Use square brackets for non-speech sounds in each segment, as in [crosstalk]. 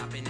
Chopping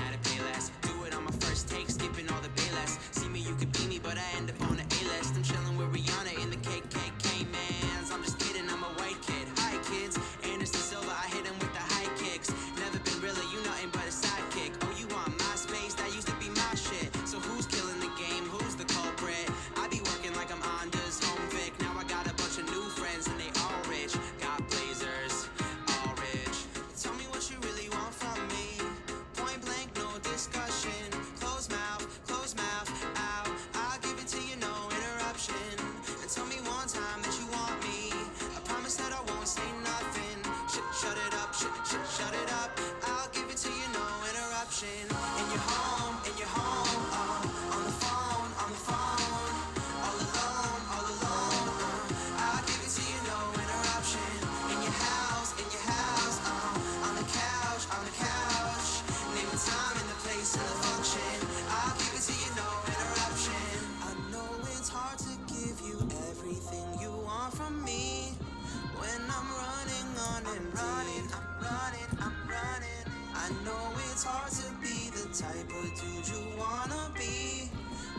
I'm running, I'm running, I'm running. I know it's hard to be the type of dude you wanna be.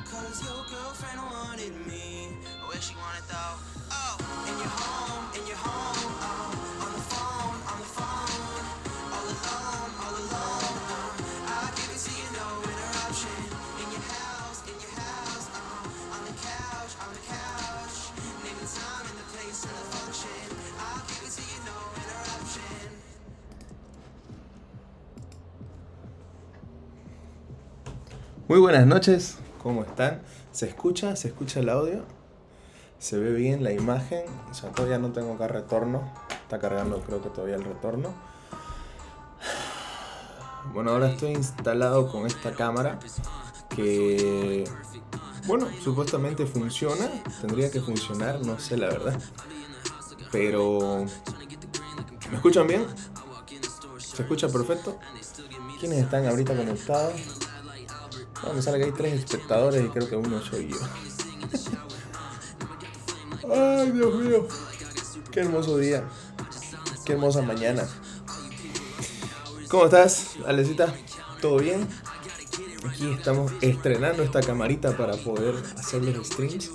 Cause your girlfriend wanted me. Where she wanted though? Oh, and you're home, and you're home, Muy buenas noches, ¿cómo están? ¿Se escucha? ¿Se escucha el audio? ¿Se ve bien la imagen? O sea, todavía no tengo acá retorno. Está cargando creo que todavía el retorno. Bueno, ahora estoy instalado con esta cámara que, bueno, supuestamente funciona. Tendría que funcionar, no sé la verdad. Pero, ¿me escuchan bien? ¿Se escucha perfecto? ¿Quiénes están ahorita conectados? Me sale que hay tres espectadores y creo que uno soy yo. Ay, Dios mío. Qué hermoso día. Qué hermosa mañana. ¿Cómo estás, Alecita? ¿Todo bien? Aquí estamos estrenando esta camarita para poder hacer los streams.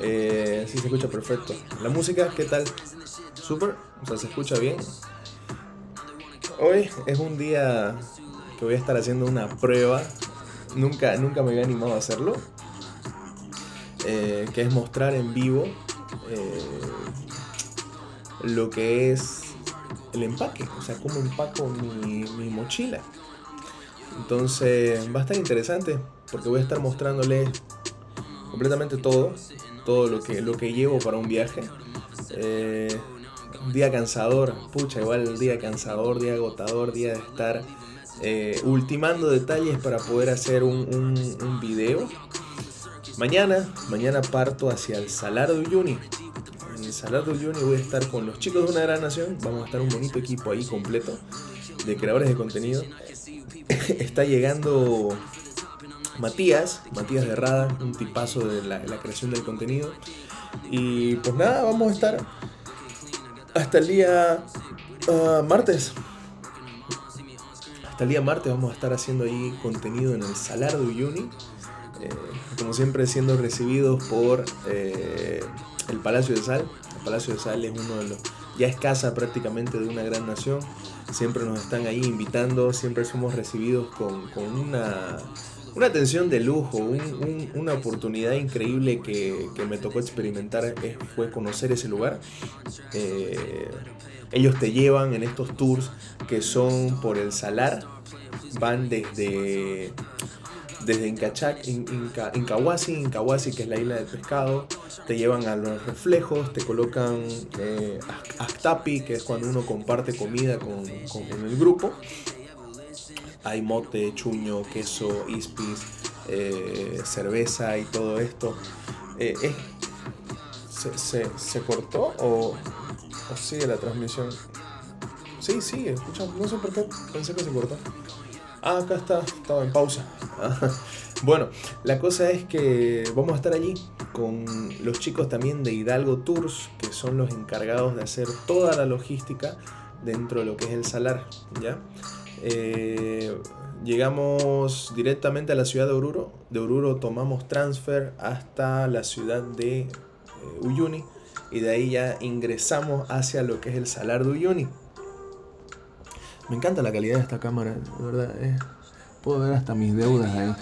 Eh, sí, se escucha perfecto. La música, ¿qué tal? Súper. O sea, se escucha bien. Hoy es un día que voy a estar haciendo una prueba nunca, nunca me había animado a hacerlo. eh, que es mostrar en vivo eh, lo que es el empaque, o sea, cómo empaco mi, mi mochila. Entonces va a estar interesante porque voy a estar mostrándoles completamente todo, todo lo que, lo que llevo para un viaje. Eh, día cansador, pucha, igual día cansador, día agotador, día de estar eh, ultimando detalles para poder hacer un, un, video. Mañana, mañana parto hacia el Salar de Uyuni. En el Salar de Uyuni voy a estar con los chicos de una gran nación. Vamos a estar un bonito equipo ahí completo de creadores de contenido. [laughs] Está llegando Matías, Matías de Rada, un tipazo de la, creación del contenido. Y pues nada, vamos a estar hasta el día uh, martes. Hasta el día martes vamos a estar haciendo ahí contenido en el Salar de Uyuni. Eh, como siempre siendo recibidos por eh, el Palacio de Sal. El Palacio de Sal es uno de los, ya es casa prácticamente de una gran nación. Siempre nos están ahí invitando, siempre somos recibidos con, una, una atención de lujo, un, un, una oportunidad increíble que, que, me tocó experimentar fue conocer ese lugar. Eh, ellos te llevan en estos tours que son por el Salar, van desde desde Incachac, In- Inca, Incahuasi, Incahuasi, que es la isla del pescado, te llevan a los reflejos, te colocan eh, que es cuando uno comparte comida con, con- el grupo. Hay mote, chuño, queso, ispis, eh, cerveza y todo esto. Eh, ¿se, se, se cortó o, sigue la transmisión? Sí, sí, escucha, no sé por qué pensé que se cortó. Ah, acá está, estaba en pausa. [laughs] Bueno, la cosa es que vamos a estar allí con los chicos también de Hidalgo Tours, que son los encargados de hacer toda la logística dentro de lo que es el salar, ¿ya? Eh, llegamos directamente a la ciudad de Oruro. De Oruro tomamos transfer hasta la ciudad de eh, Uyuni y de ahí ya ingresamos hacia lo que es el salar de Uyuni. Me encanta la calidad de esta cámara, de verdad. eh. Puedo ver hasta mis deudas ahí.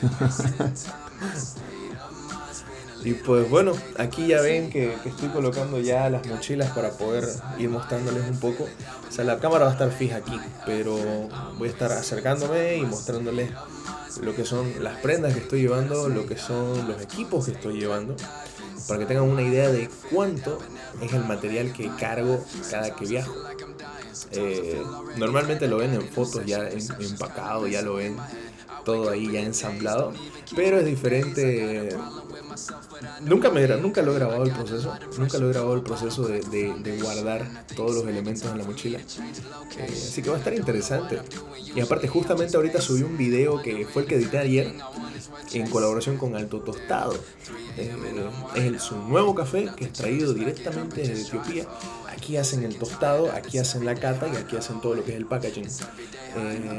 [laughs] y pues bueno, aquí ya ven que, que estoy colocando ya las mochilas para poder ir mostrándoles un poco. O sea, la cámara va a estar fija aquí, pero voy a estar acercándome y mostrándoles lo que son las prendas que estoy llevando, lo que son los equipos que estoy llevando, para que tengan una idea de cuánto es el material que cargo cada que viajo. Eh, normalmente lo ven en fotos ya empacado, ya lo ven todo ahí ya ensamblado, pero es diferente. Nunca, me, nunca lo he grabado el proceso, nunca lo he grabado el proceso de, de- de guardar todos los elementos en la mochila. Eh, así que va a estar interesante. Y aparte, justamente ahorita subí un video que fue el que edité ayer en colaboración con Alto Tostado. Eh, es el- su nuevo café que es traído directamente desde Etiopía. Aquí hacen el tostado, aquí hacen la cata y aquí hacen todo lo que es el packaging. Eh,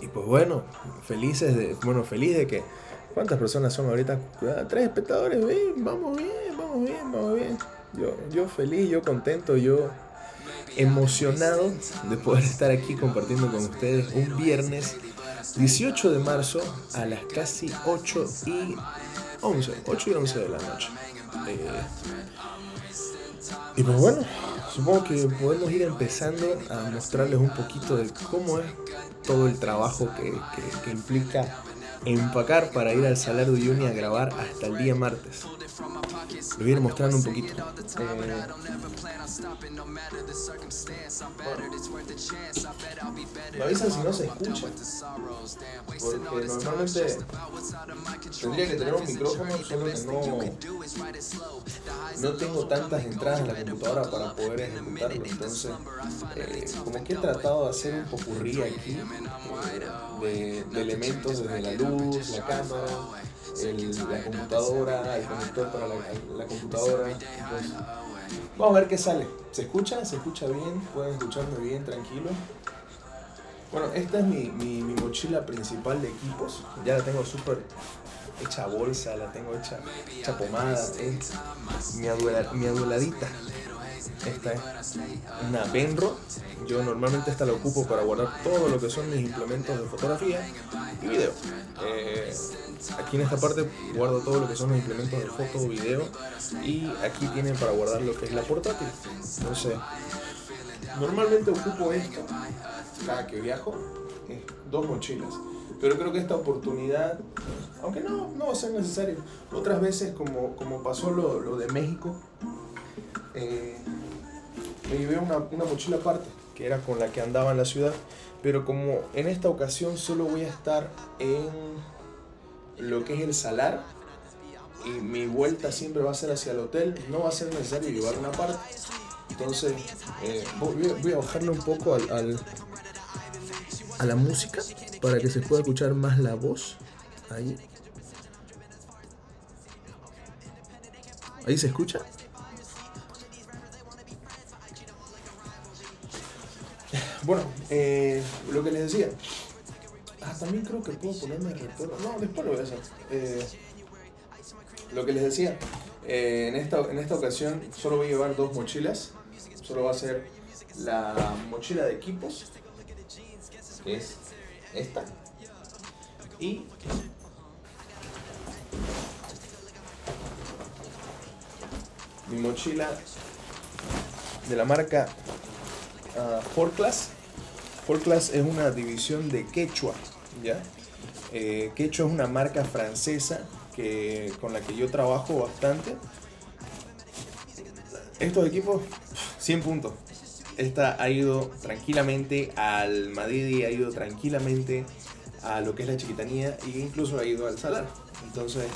y pues bueno, felices de, bueno, feliz de que ¿cuántas personas son ahorita? Ah, Tres espectadores, bien, vamos bien, vamos bien, vamos bien. Yo, yo feliz, yo contento, yo emocionado de poder estar aquí compartiendo con ustedes un viernes 18 de marzo a las casi 8 y 11, 8 y 11 de la noche. Eh, y pues bueno, supongo que podemos ir empezando a mostrarles un poquito de cómo es todo el trabajo que, que- implica empacar para ir al Salar de Uyuni a grabar hasta el día martes. A ir mostrando un poquito. Eh, me avisan si no se escucha. Porque normalmente tendría que tener un micrófono, solo que no, no tengo tantas entradas en la computadora para poder ejecutarlo. Entonces, eh, como que he tratado de hacer un popurrí aquí eh, de, de elementos desde la luz, la cámara, el- la computadora, el conector para la, la computadora. Entonces, vamos a ver qué sale. ¿Se escucha? ¿Se escucha bien? ¿Pueden escucharme bien, tranquilo? Bueno, esta es mi, mi, mi mochila principal de equipos. Ya la tengo súper hecha bolsa, la tengo hecha, hecha pomada. Es mi, abuela, mi abueladita. Esta es una Benro. Yo normalmente esta la ocupo para guardar todo lo que son mis implementos de fotografía y video. Eh, aquí en esta parte guardo todo lo que son los implementos de foto, video y aquí tienen para guardar lo que es la portátil. Entonces, normalmente ocupo esto cada que viajo, eh, dos mochilas. Pero creo que esta oportunidad, aunque no, no va a ser necesario, otras veces como, como pasó lo, lo de México, eh, me llevé una, una mochila aparte, que era con la que andaba en la ciudad, pero como en esta ocasión solo voy a estar en lo que es el salar, y mi vuelta siempre va a ser hacia el hotel, no va a ser necesario llevar una parte. Entonces, eh, voy, a- bajarle un poco al- a la música para que se pueda escuchar más la voz. Ahí. Ahí se escucha. Bueno, eh, lo que les decía. Ah, también creo que puedo ponerme el retorno. No, después lo voy a hacer. Eh, lo que les decía. eh, en, esta, en esta ocasión solo voy a llevar dos mochilas. Solo va a ser la mochila de equipos. Que es esta. Y mi mochila de la marca uh, Ford Class. Ford Class es una división de Quechua, ¿ya? Eh, Quecho es una marca francesa que, con la que yo trabajo bastante. Estos equipos, 100 puntos. Esta ha ido tranquilamente al Madrid, ha ido tranquilamente a lo que es la chiquitanía e incluso ha ido al Salar. Entonces,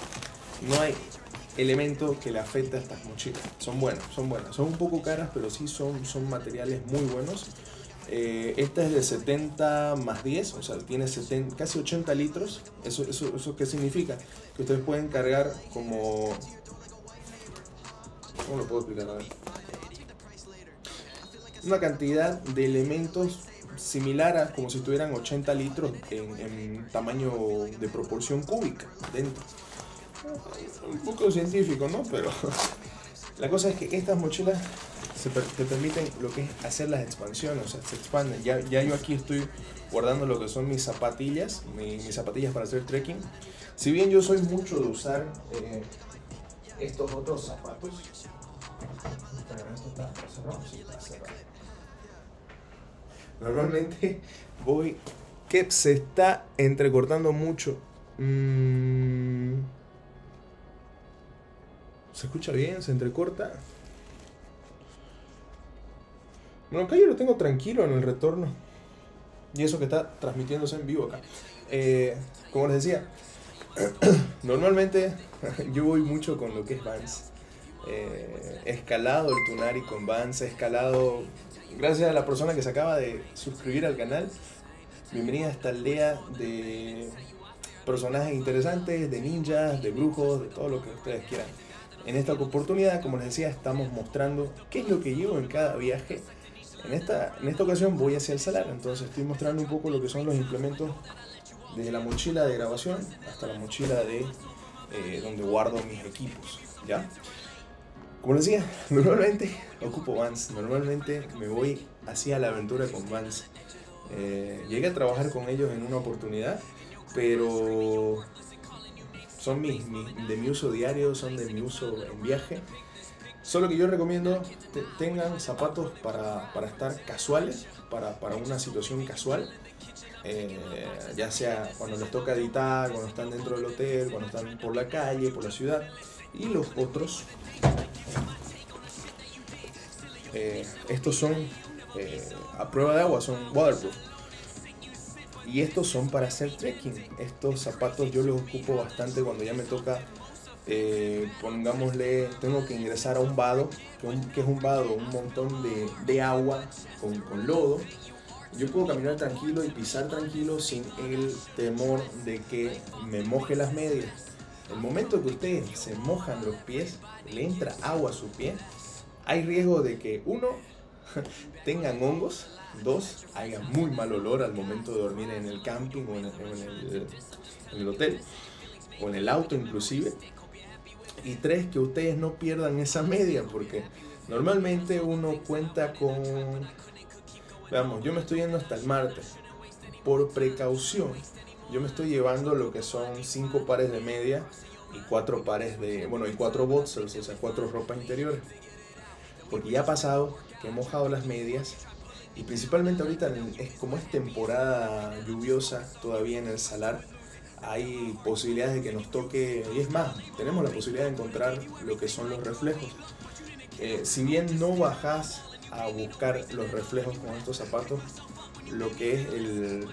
no hay elemento que le afecte a estas mochilas. Son buenas, son buenas. Son un poco caras, pero sí son, son materiales muy buenos. Eh, esta es de 70 más 10, o sea, tiene 70, casi 80 litros. ¿Eso, eso, ¿Eso qué significa? Que ustedes pueden cargar como... ¿Cómo lo puedo explicar? A ver. Una cantidad de elementos similar a como si tuvieran 80 litros en, en tamaño de proporción cúbica dentro. Un poco científico, ¿no? Pero [laughs] la cosa es que estas mochilas se per- te permiten lo que es hacer las expansiones, o sea, se expanden. Ya, ya yo aquí estoy guardando lo que son mis zapatillas, mi- mis zapatillas para hacer trekking. Si bien yo soy mucho de usar eh, estos otros zapatos. Normalmente voy que se está entrecortando mucho. Mm. ¿Se escucha bien? ¿Se entrecorta? Bueno, acá yo lo tengo tranquilo en el retorno. Y eso que está transmitiéndose en vivo acá. Eh, como les decía, [clears throat] normalmente [laughs] yo voy mucho con lo que es Vans. Eh, escalado el Tunari con Vans, escalado, gracias a la persona que se acaba de suscribir al canal, bienvenida a esta aldea de personajes interesantes, de ninjas, de brujos, de todo lo que ustedes quieran. En esta oportunidad, como les decía, estamos mostrando qué es lo que llevo en cada viaje. En esta, en esta ocasión voy hacia el salar, entonces estoy mostrando un poco lo que son los implementos desde la mochila de grabación hasta la mochila de eh, donde guardo mis equipos, ¿ya? Como les decía, [laughs] normalmente ocupo Vans, normalmente me voy hacia la aventura con Vans. Eh, llegué a trabajar con ellos en una oportunidad, pero son de mi uso diario, son de mi uso en viaje. Solo que yo recomiendo que tengan zapatos para, para estar casuales, para, para una situación casual. Eh, ya sea cuando les toca editar, cuando están dentro del hotel, cuando están por la calle, por la ciudad. Y los otros, eh, estos son eh, a prueba de agua, son waterproof. Y estos son para hacer trekking. Estos zapatos yo los ocupo bastante cuando ya me toca, eh, pongámosle, tengo que ingresar a un vado, que, un- es un vado, un montón de, agua con, con lodo. Yo puedo caminar tranquilo y pisar tranquilo sin el temor de que me moje las medias. El momento que ustedes se mojan los pies, le entra agua a su pie, hay riesgo de que uno [laughs] tengan hongos, dos haya muy mal olor al momento de dormir en el camping o en el, o en el- hotel o en el auto inclusive. Y tres, que ustedes no pierdan esa media porque normalmente uno cuenta con... Veamos, yo me estoy yendo hasta el martes. Por precaución, yo me estoy llevando lo que son cinco pares de media y cuatro pares de... Bueno, y cuatro boxers, o sea, cuatro ropas interiores. Porque ya ha pasado que he mojado las medias y principalmente ahorita es como es temporada lluviosa todavía en el salar, hay posibilidades de que nos toque, y es más, tenemos la posibilidad de encontrar lo que son los reflejos. Eh, si bien no bajas a buscar los reflejos con estos zapatos, lo que es el,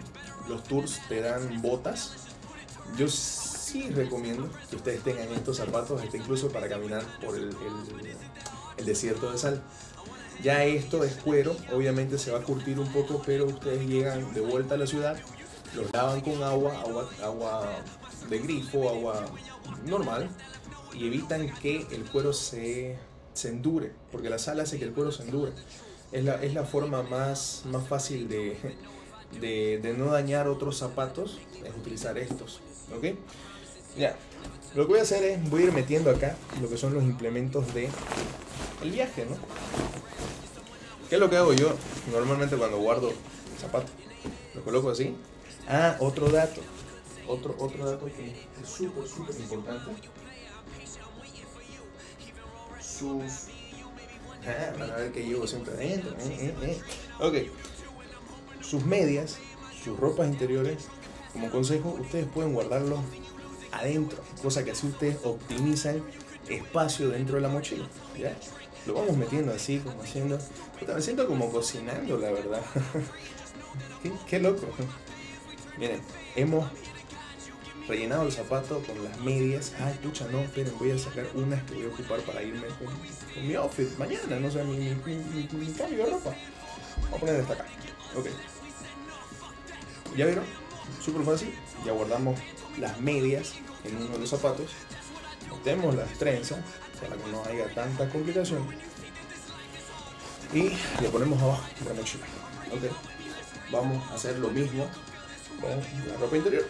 los tours te dan botas. Yo sí recomiendo que ustedes tengan estos zapatos, este, incluso para caminar por el desierto de sal. Ya esto es cuero, obviamente se va a curtir un poco, pero ustedes llegan de vuelta a la ciudad, los lavan con agua, agua, agua de grifo, agua normal, y evitan que el cuero se, se endure, porque la sal hace que el cuero se endure. Es la, es la forma más, más fácil de, de, de no dañar otros zapatos, es utilizar estos, ¿ok? Ya, lo que voy a hacer es, voy a ir metiendo acá lo que son los implementos de el viaje, ¿no? ¿Qué es lo que hago yo normalmente cuando guardo el zapato? Lo coloco así. Ah, otro dato. Otro, otro dato que es súper, súper importante. Sus... Ah, van a ver que llevo siempre adentro. eh, eh, eh. Ok. Sus medias, sus ropas interiores como consejo, ustedes pueden guardarlos adentro, cosa que así ustedes optimizan espacio dentro de la mochila. ¿ya? Lo vamos metiendo así, como haciendo. me siento como cocinando, la verdad. [laughs] qué, loco. Miren, hemos rellenado el zapato con las medias. Ay, pucha, no, esperen, voy a sacar unas que voy a ocupar para irme con, mi outfit mañana, no sé, mi, mi, cambio de ropa. Vamos a poner esta acá. Ok. ¿Ya vieron? Súper fácil. Ya guardamos las medias en uno de los zapatos. Metemos las trenzas para que no haya tanta complicación. Y le ponemos abajo la mochila. Ok. Vamos a hacer lo mismo con la ropa interior.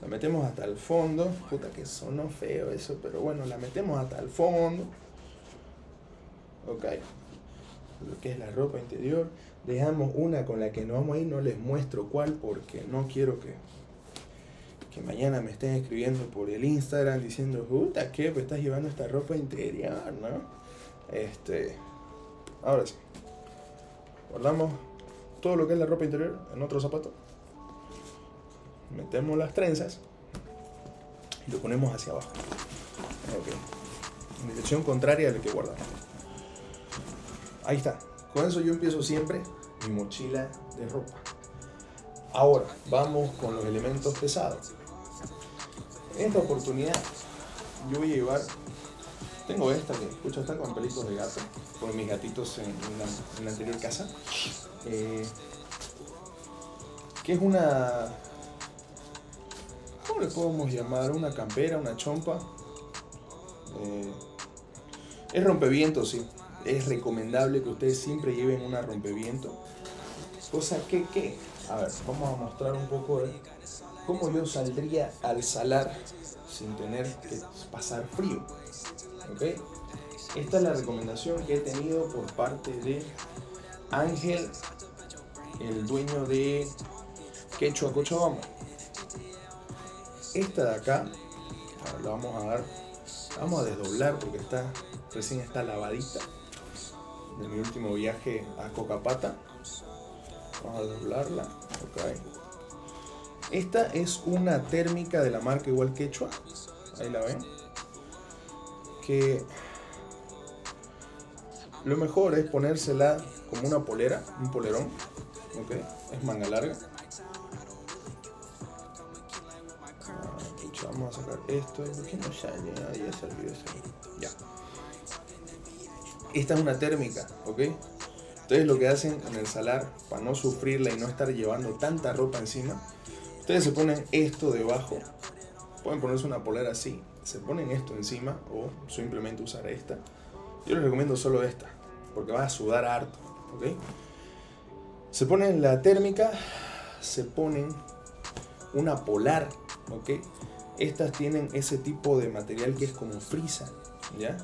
La metemos hasta el fondo. Puta que sonó feo eso, pero bueno, la metemos hasta el fondo. Ok. Lo que es la ropa interior. Dejamos una con la que nos vamos a ir, no les muestro cuál porque no quiero que, que mañana me estén escribiendo por el Instagram diciendo, puta, ¿qué? Pues estás llevando esta ropa interior, ¿no? Este. Ahora sí. Guardamos todo lo que es la ropa interior en otro zapato metemos las trenzas y lo ponemos hacia abajo. En dirección contraria a la que guardamos. Ahí está. Con eso yo empiezo siempre mi mochila de ropa. Ahora, vamos con los elementos pesados. Esta oportunidad yo voy a llevar, tengo esta que, escucha, están con pelitos de gato, con mis gatitos en, la, anterior casa, eh, que es una ¿Cómo le podemos llamar? ¿Una campera? ¿Una chompa? Eh, es rompeviento, sí. Es recomendable que ustedes siempre lleven una rompeviento. Cosa que, ¿qué? A ver, vamos a mostrar un poco de cómo yo saldría al salar sin tener que pasar frío. ¿Ok? Esta es la recomendación que he tenido por parte de Ángel, el dueño de Quechua Cochabamba. Esta de acá, la vamos a dar, vamos a desdoblar porque está, recién está lavadita. De mi último viaje a Cocapata. Vamos a doblarla. Okay. Esta es una térmica de la marca igual Quechua. Ahí la ven. Que lo mejor es ponérsela como una polera, un polerón. Okay. Es manga larga. Vamos a sacar esto. ¿Por qué no sale? Ya Ya. Esta es una térmica, ¿ok? Entonces lo que hacen en el salar, para no sufrirla y no estar llevando tanta ropa encima, ustedes se ponen esto debajo. Pueden ponerse una polera así. Se ponen esto encima o simplemente usar esta. Yo les recomiendo solo esta, porque va a sudar harto, ¿ok? Se ponen la térmica, se ponen una polar, ¿ok? Estas tienen ese tipo de material que es como frisa, ¿ya?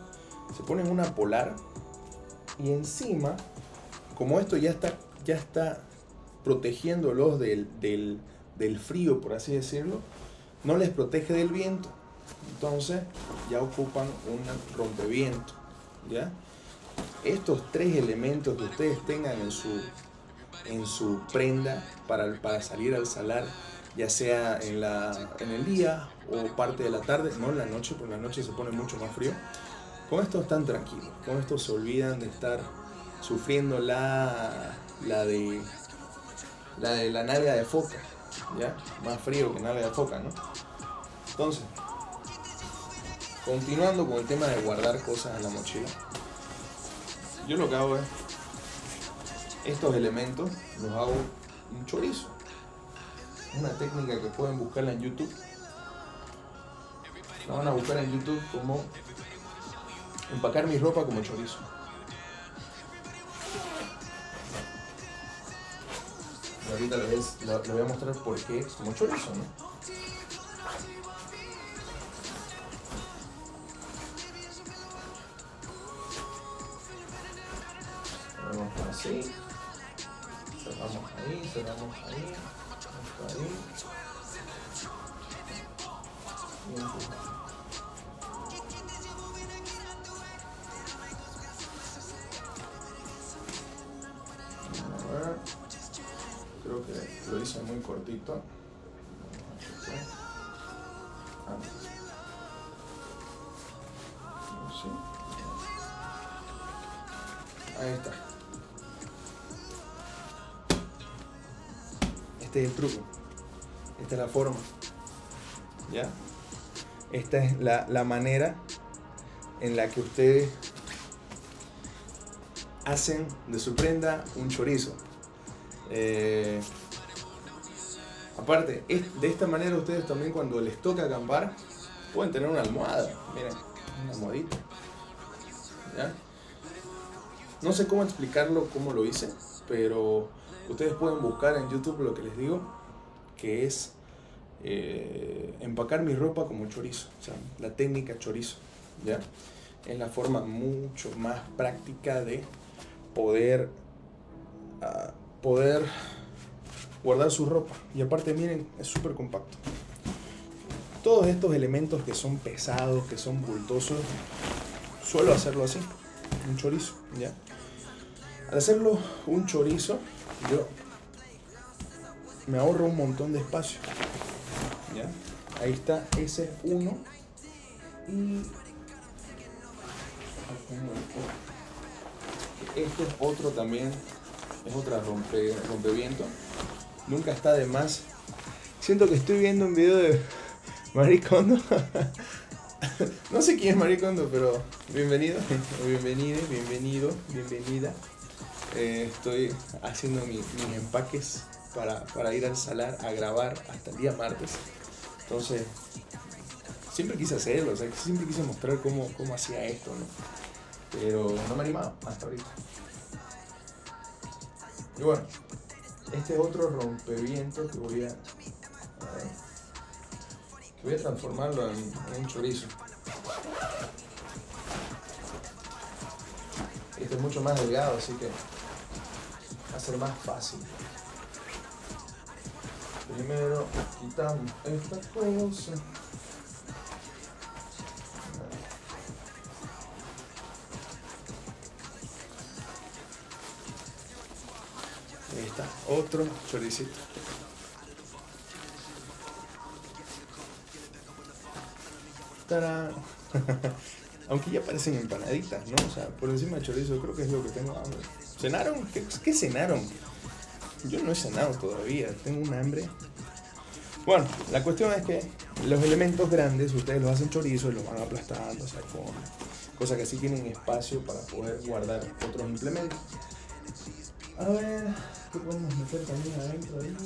Se ponen una polar y encima, como esto ya está, ya está protegiéndolos del, del, frío, por así decirlo, no les protege del viento. Entonces ya ocupan un rompeviento, ¿ya? Estos tres elementos que ustedes tengan en su, en su prenda para, para salir al salar, ya sea en, la, en el día o parte de la tarde, no en la noche, porque en la noche se pone mucho más frío. Con esto están tranquilos, con esto se olvidan de estar sufriendo la, la de la de la nalga de foca, ¿ya? Más frío que nalga de foca, ¿no? Entonces, continuando con el tema de guardar cosas en la mochila, yo lo que hago es, estos elementos los hago un chorizo. Una técnica que pueden buscarla en YouTube la van a buscar en YouTube como empacar mi ropa como chorizo. Ahorita les, voy a mostrar por qué es como chorizo, ¿no? Vamos así. Cerramos ahí, cerramos ahí. ahí. Muy cortito. Ah. Sí. Ahí está. Este es el truco. Esta es la forma. ¿Ya? Esta es la, la manera en la que ustedes hacen de su prenda un chorizo. Eh, aparte, de esta manera ustedes también cuando les toca acampar pueden tener una almohada. Miren, una almohadita. ¿Ya? No sé cómo explicarlo, cómo lo hice, pero ustedes pueden buscar en YouTube lo que les digo, que es eh, empacar mi ropa como chorizo, o sea, la técnica chorizo, ¿ya? Es la forma mucho más práctica de poder, ah, poder guardar su ropa. Y aparte, miren, es súper compacto. Todos estos elementos que son pesados, que son bultosos, suelo hacerlo así, un chorizo, ¿ya? Al hacerlo un chorizo, yo me ahorro un montón de espacio. ¿Ya? Ahí está, ese es uno. Y. Este es otro también. Es otra rompe, rompeviento. Nunca está de más. Siento que estoy viendo un video de [laughs] Maricondo. [laughs] no sé quién es Maricondo, pero bienvenido, o bienvenide, bienvenido, bienvenida. Eh, estoy haciendo mi- mis empaques para, para ir al salar a grabar hasta el día martes. Entonces, siempre quise hacerlo, o sea, siempre quise mostrar cómo, cómo hacía esto, ¿no? Pero no me he animado hasta ahorita. Y bueno, este es otro rompeviento que voy a, que voy a transformarlo en, en chorizo. Este es mucho más delgado, así que va a ser más fácil. Primero quitamos esta cosa. Ahí está, otro choricito. ¡Tarán! [laughs] Aunque ya parecen empanaditas, ¿no? O sea, por encima del chorizo creo que es lo que tengo hambre. ¿Cenaron? ¿Qué, qué cenaron? Yo no he cenado todavía, tengo un hambre. Bueno, la cuestión es que los elementos grandes ustedes los hacen chorizo y los van aplastando, o sea, con cosa que así tienen espacio para poder guardar otros implementos. A ver, ¿qué podemos meter también adentro ahí?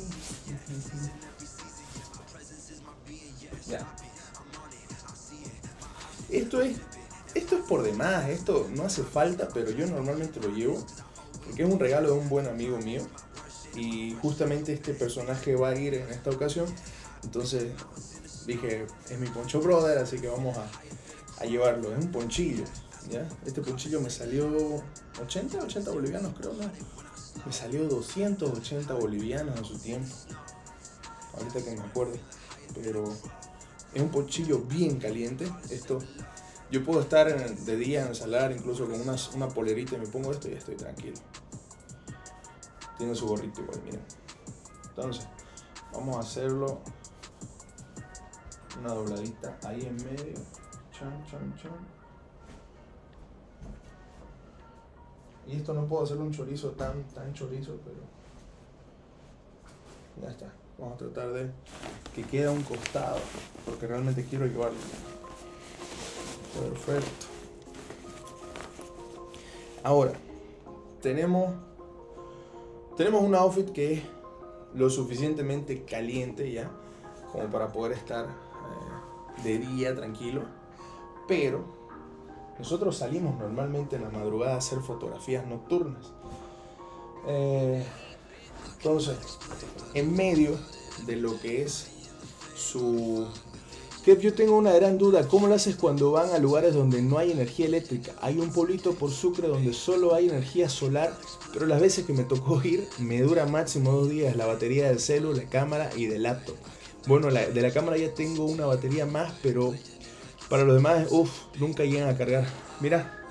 Ya. Esto es, esto es por demás, esto no hace falta, pero yo normalmente lo llevo porque es un regalo de un buen amigo mío y justamente este personaje va a ir en esta ocasión. Entonces dije, es mi poncho brother, así que vamos a, llevarlo. Es un ponchillo, ¿ya? Este ponchillo me salió 80, 80 bolivianos creo, ¿no? Me salió 280 bolivianos en su tiempo. Ahorita que me acuerdo. Pero es un ponchillo bien caliente. Esto, yo puedo estar de día en el salar, incluso con una, una polerita y me pongo esto y estoy tranquilo. Tiene su gorrito igual, miren. Entonces, vamos a hacerlo una dobladita ahí en medio. Chan, chan, chan. Y esto no puedo hacerlo un chorizo tan, tan chorizo, pero ya está. Vamos a tratar de que quede a un costado, porque realmente quiero llevarlo. Perfecto. Ahora, tenemos, tenemos un outfit que es lo suficientemente caliente ya, como para poder estar eh, de día tranquilo, pero nosotros salimos normalmente en la madrugada a hacer fotografías nocturnas. Eh, entonces, en medio de lo que es su... Que yo tengo una gran duda, ¿cómo lo haces cuando van a lugares donde no hay energía eléctrica? Hay un pueblito por Sucre donde solo hay energía solar, pero las veces que me tocó ir me dura máximo dos días la batería del celu, la cámara y del laptop. Bueno, la- de la cámara ya tengo una batería más, pero para los demás, uff, nunca llegan a cargar. Mira,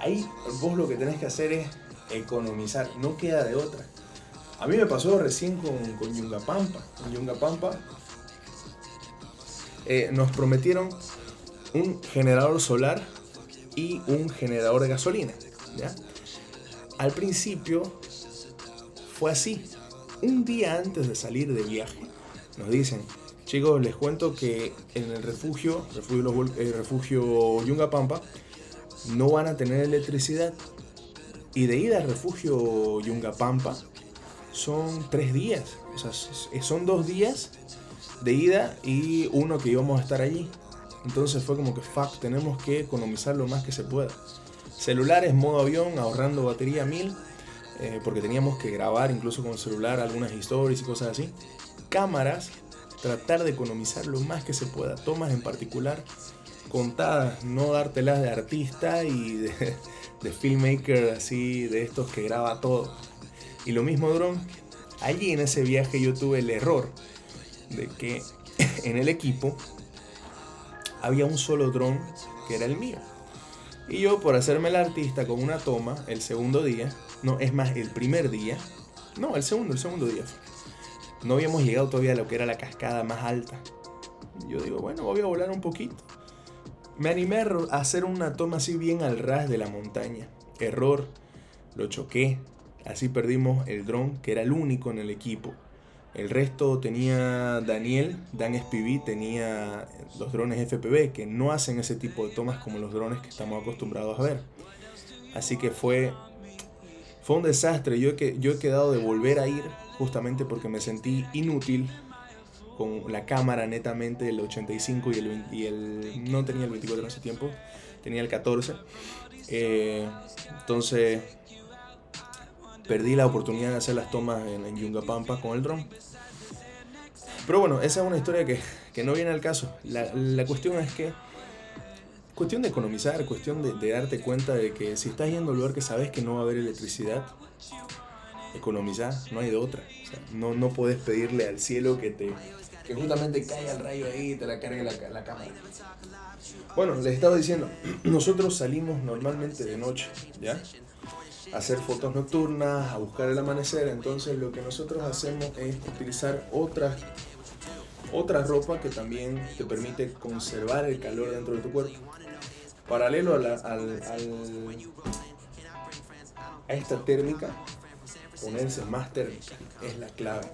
ahí vos lo que tenés que hacer es economizar, no queda de otra. A mí me pasó recién con, con Yungapampa. En Yungapampa eh, nos prometieron un generador solar y un generador de gasolina. ¿ya? Al principio fue así. Un día antes de salir de viaje, nos dicen, chicos, les cuento que en el refugio, refugio, Los Vol- eh, refugio Yungapampa, no van a tener electricidad. Y de ida al refugio Yungapampa son tres días. O sea, son dos días de ida y uno que íbamos a estar allí. Entonces fue como que, fuck, tenemos que economizar lo más que se pueda. Celulares, modo avión, ahorrando batería mil, eh, porque teníamos que grabar incluso con celular algunas historias y cosas así. Cámaras, tratar de economizar lo más que se pueda. Tomas en particular, contadas, no dártelas de artista y de, de filmmaker así, de estos que graba todo. Y lo mismo dron. Allí en ese viaje yo tuve el error de que [laughs] en el equipo había un solo dron que era el mío. Y yo por hacerme el artista con una toma el segundo día, no, es más, el primer día, no, el segundo, el segundo día. fue. No habíamos llegado todavía a lo que era la cascada más alta. Yo digo, bueno, voy a volar un poquito. Me animé a hacer una toma así bien al ras de la montaña. Error, lo choqué. Así perdimos el dron, que era el único en el equipo. El resto tenía Daniel, Dan SPV tenía los drones FPV, que no hacen ese tipo de tomas como los drones que estamos acostumbrados a ver. Así que fue, fue un desastre. Yo he, yo he quedado de volver a ir justamente porque me sentí inútil con la cámara netamente el 85 y el, 20 y el no tenía el 24 en ese tiempo, tenía el 14. Eh, entonces perdí la oportunidad de hacer las tomas en, en Yungapampa con el dron. Pero bueno, esa es una historia que, que no viene al caso. La, la cuestión es que, cuestión de economizar, cuestión de, de darte cuenta de que si estás yendo a un lugar que sabes que no va a haber electricidad, economizar, no hay de otra. No, no puedes pedirle al cielo que te que justamente caiga el rayo ahí y te la cargue la, la cámara. Bueno, les estaba diciendo, [clears throat] nosotros salimos normalmente de noche, ¿ya? A hacer fotos nocturnas, a buscar el amanecer. Entonces lo que nosotros hacemos es utilizar otras otra ropa que también te permite conservar el calor dentro de tu cuerpo. Paralelo a, la- al- a esta térmica, ponerse más térmica es la clave.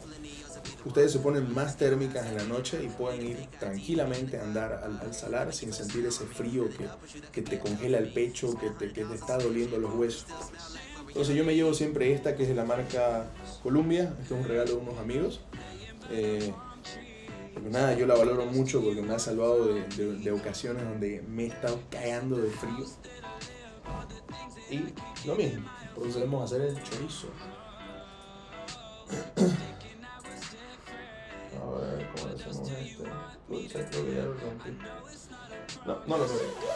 Ustedes se ponen más térmicas en la noche y pueden ir tranquilamente a andar al, al salar sin sentir ese frío que, que te congela el pecho, que te, que te está doliendo los huesos. Entonces yo me llevo siempre esta que es de la marca Columbia, este es un regalo de unos amigos. Eh, nada, yo la valoro mucho porque me ha salvado de, de- de ocasiones donde me he estado cagando de frío. Y lo mismo, procedemos a hacer el chorizo. A ver, ¿cómo hacemos este? Pucha, que ya lo. No, no lo rompí.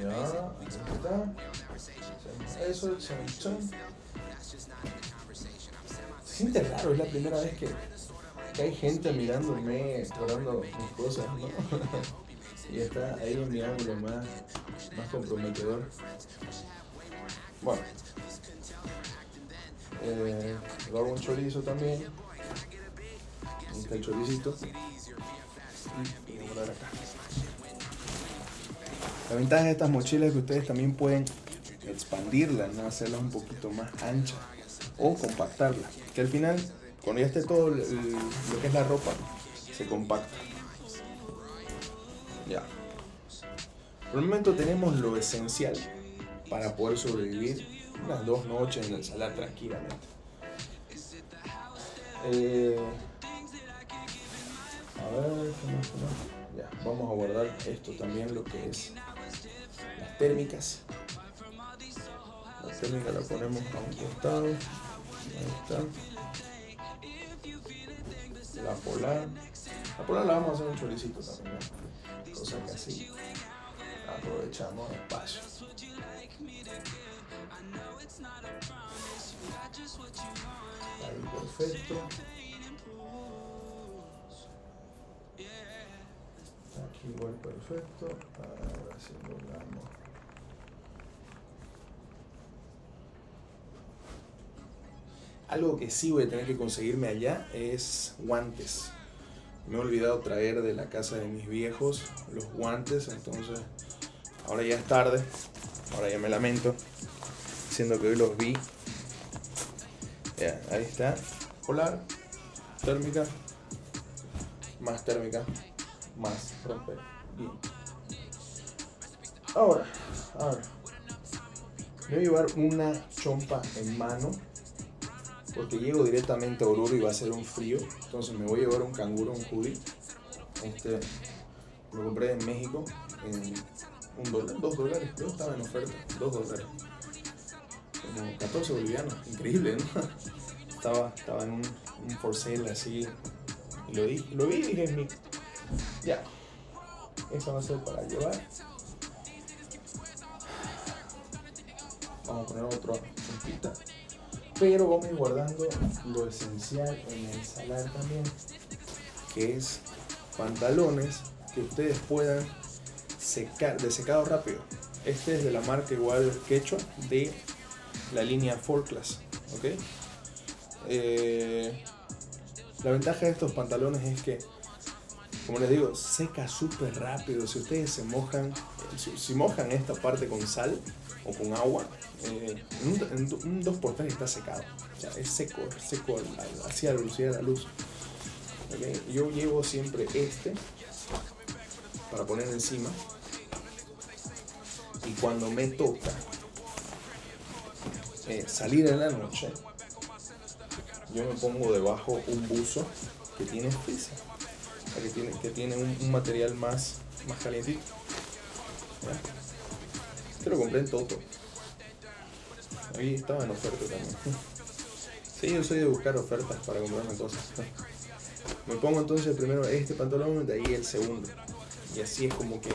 Ya, está. Eso, chan. Se siente raro, es la primera vez que, hay gente mirándome, explorando cosas, ¿no? [laughs] y está ahí mi ángulo más, más comprometedor. Bueno. Eh, lo hago un chorizo también. Está el choricito. La ventaja de estas mochilas es que ustedes también pueden expandirlas, hacerlas un poquito más anchas o compactarlas. Que al final, cuando ya esté todo lo que es la ropa, se compacta. Ya. Por el momento tenemos lo esencial para poder sobrevivir unas dos noches en el salar tranquilamente. Eh, a ver, ¿qué? Ya, vamos a guardar esto también, lo que es las térmicas. La térmica la ponemos a un costado. Ahí está. La polar. La polar la vamos a hacer un choricito también. ¿no? Cosa que así aprovechamos espacio. Ahí perfecto. Aquí. Igual perfecto. Ahora sí logramos. Algo que sí voy a tener que conseguirme allá es guantes. Me he olvidado traer de la casa de mis viejos los guantes, entonces ahora ya es tarde. Ahora ya me lamento, siendo que hoy los vi. Ya, ahí está. Polar, térmica, más térmica, más romper. Bien. Ahora, ahora. Voy a llevar una chompa en mano porque llego directamente a Oruro y va a ser un frío. Entonces me voy a llevar un canguro, un hoodie. Este lo compré en México en un dólar, dos dólares, creo estaba en oferta, dos dólares. Como 14 bolivianos, increíble, ¿no? [laughs] Estaba, estaba en un, un así. Y lo, di, lo vi y dije, mi, ya, eso va a ser para llevar. Vamos a poner otro chompita pero vamos guardando lo esencial en el salar también, que es pantalones que ustedes puedan secar, de secado rápido. Este es de la marca igual Quechua de la línea 4 Class. Eh, la ventaja de estos pantalones es que, como les digo, seca súper rápido. Si ustedes se mojan, si mojan esta parte con sal o con agua, eh, un, 2x3 está secado. O es seco, seco la luz, la luz. Yo llevo siempre este para poner encima. Y cuando me toca eh, salir en la noche, yo me pongo debajo un buzo que tiene que tiene, que tiene un, material más, más calientito. Este lo compré en Toto. Ahí estaba en oferta también. [laughs] Sí, yo soy de buscar ofertas para comprarme cosas. [laughs] Me pongo entonces primero este pantalón, de ahí el segundo. Y así es como que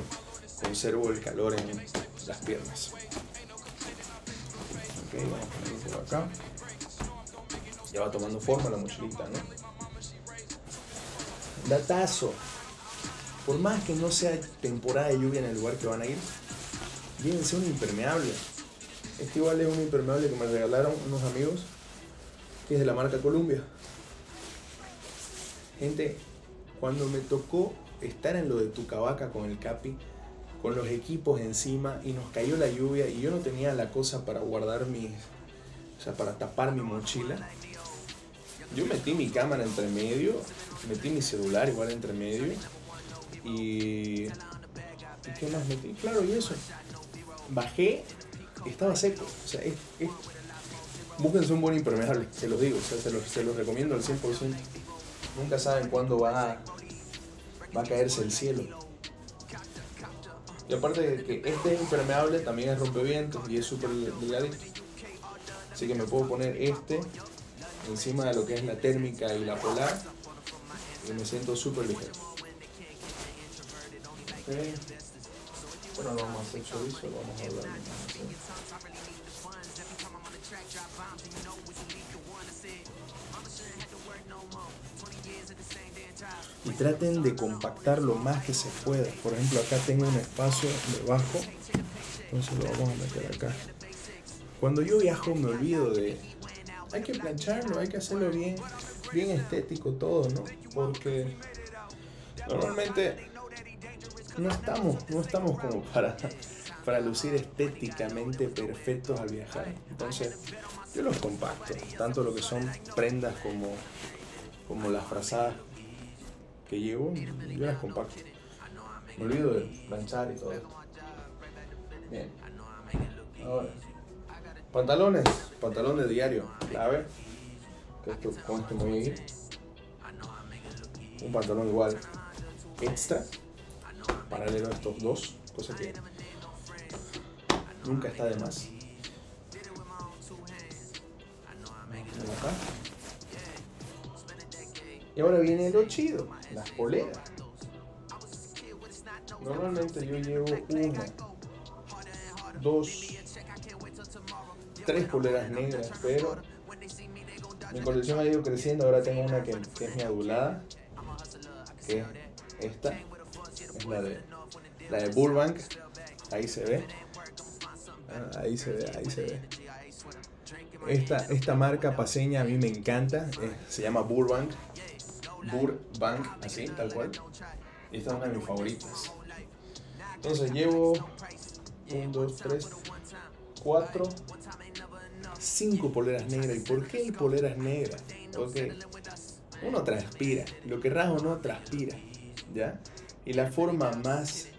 conservo el calor en las piernas. Ok, vamos a ponerlo acá. Ya va tomando forma la mochilita, ¿no? Datazo. Por más que no sea temporada de lluvia en el lugar que van a ir, llévense un impermeable. Este igual es un impermeable que me regalaron unos amigos, que es de la marca Columbia. Gente, cuando me tocó estar en lo de Tucavaca con el Capi, con los equipos encima y nos cayó la lluvia y yo no tenía la cosa para guardar mi, o sea, para tapar mi mochila. Yo metí mi cámara entre medio, metí mi celular igual entre medio y... ¿Y qué más metí? Claro, y eso. Bajé estaba seco. O sea, es, búsquense un buen impermeable, se los digo, se, los, se los recomiendo al 100%. Nunca saben cuándo va a, va a caerse el cielo. Y aparte de que este es impermeable, también es rompevientos y es súper delgadito. Así que me puedo poner este encima de lo que es la térmica y la polar y me siento súper ligero. Bueno, vamos a hacer chorizo, vamos a hablar. Y traten de compactar lo más que se pueda. Por ejemplo, acá tengo un espacio debajo, entonces lo vamos a meter acá. Cuando yo viajo me olvido de... Hay que plancharlo, hay que hacerlo bien, bien estético todo, ¿no? Porque normalmente no estamos, no estamos como para, para lucir estéticamente perfectos al viajar. Entonces, yo los compacto, tanto lo que son prendas como, como las frazadas que llevo, yo las compacto. Me olvido de planchar y todo. Bien. Ahora, pantalones, pantalón de diario, clave. Que esto, con esto me voy a ir. Un pantalón igual, extra paralelo a estos dos, cosa que nunca está de más. Y ahora viene lo chido, las poleras. Normalmente yo llevo una, dos, tres poleras negras, pero mi colección ha ido creciendo. Ahora tengo una que, que es mi adulada, que es esta es la de, la de Burbank. Ahí se ve. Ah, ahí se ve, ahí se ve. Esta, esta marca paseña a mí me encanta. eh, se llama Burbank. Burbank, así, tal cual. Y esta es una de mis favoritas. Entonces llevo 1, 2, 3, 4, 5 poleras negras. ¿Y por qué hay poleras negras? Ok. Uno transpira. Lo que rasgo no transpira. ¿Ya? Y la forma más,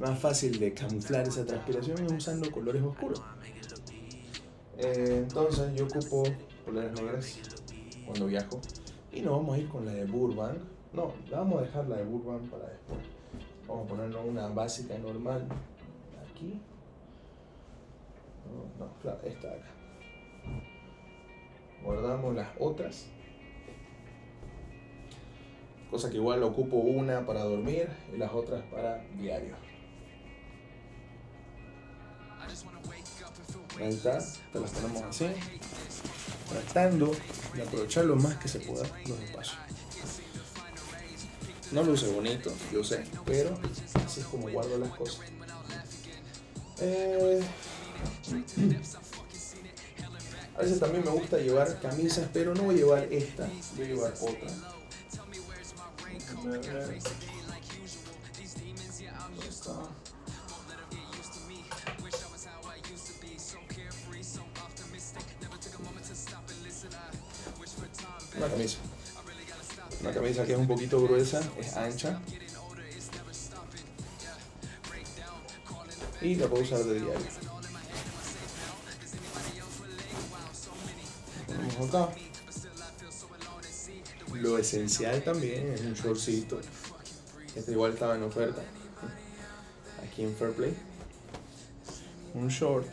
más fácil de camuflar esa transpiración es usando colores oscuros. Eh, entonces yo ocupo poleras negras cuando viajo. Y nos vamos a ir con la de Burbank. No, vamos a dejar la de Burbank para después. Vamos a ponernos una básica normal aquí. No, esta de acá. Guardamos las otras. Cosa que igual ocupo una para dormir y las otras para diario. Ahí está, las ponemos así. Tratando de aprovechar lo más que se pueda los espacios. No luce bonito, yo sé, pero así es como guardo las cosas. Eh, a veces también me gusta llevar camisas, pero no voy a llevar esta, voy a llevar otra. Una camisa. Una camisa que es un poquito gruesa, es ancha. Y la puedo usar de diario. Lo esencial también es un shortcito. Este igual estaba en oferta. Aquí en Fairplay. Un short.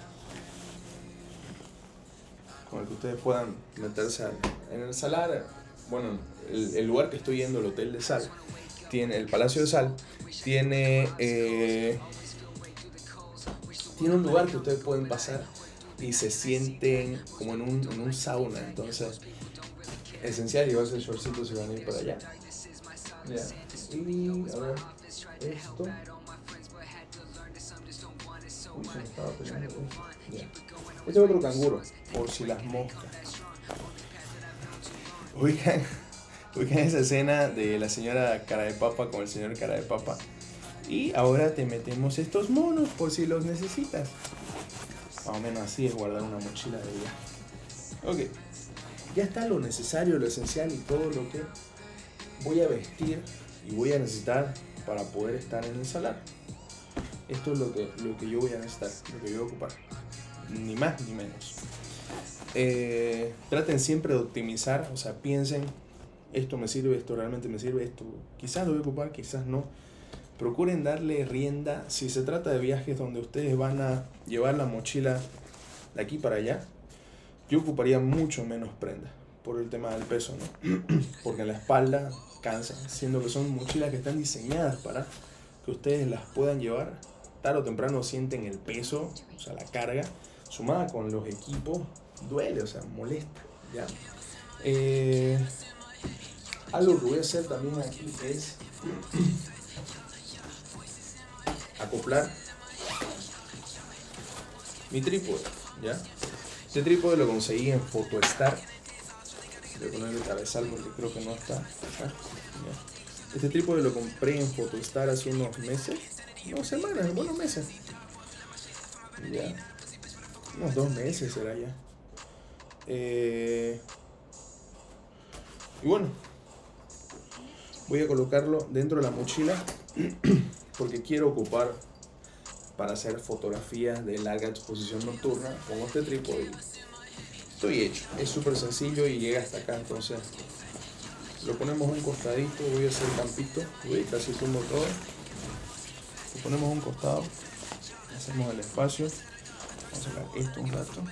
Con el que ustedes puedan meterse en el salar. Bueno, el, el lugar que estoy yendo, el Hotel de Sal, tiene el Palacio de Sal, tiene, eh, tiene un lugar que ustedes pueden pasar y se sienten como en un, en un sauna. Entonces, esencial llevarse el shortcito si van a ir para allá. Ya. Y a ver, esto. Uy, se me estaba pegando esto. Ya. Este es otro canguro, por si las moscas. Ubican, [laughs] ubican esa escena de la señora cara de papa con el señor cara de papa. Y ahora te metemos estos monos por si los necesitas. Más o menos así es guardar una mochila de ella. Ok. Ya está lo necesario, lo esencial y todo lo que voy a vestir y voy a necesitar para poder estar en el salar. Esto es lo que, lo que yo voy a necesitar, lo que yo voy a ocupar. Ni más ni menos. Eh, traten siempre de optimizar, o sea, piensen, esto me sirve, esto realmente me sirve, esto quizás lo voy a ocupar, quizás no. Procuren darle rienda, si se trata de viajes donde ustedes van a llevar la mochila de aquí para allá, yo ocuparía mucho menos prenda por el tema del peso, ¿no? [clears throat] Porque en la espalda cansa, siendo que son mochilas que están diseñadas para que ustedes las puedan llevar. Tarde o temprano sienten el peso, o sea, la carga, sumada con los equipos, duele, o sea, molesta, ¿ya? Eh, algo que voy a hacer también aquí es [clears throat] acoplar mi trípode, ¿ya? Este trípode lo conseguí en PhotoStar. Voy a ponerle cabezal porque creo que no está acá. Este trípode lo compré en PhotoStar hace unos meses. No semanas, buenos meses. Ya. Unos dos meses será ya. Eh, y bueno. Voy a colocarlo dentro de la mochila. [clears throat] Porque quiero ocupar para hacer fotografías de larga exposición nocturna con este trípode. Estoy hecho, es súper sencillo y llega hasta acá, entonces lo ponemos un costadito, voy a hacer campito, voy a casi tumbo todo. Lo ponemos un costado, hacemos el espacio, vamos a sacar esto un rato,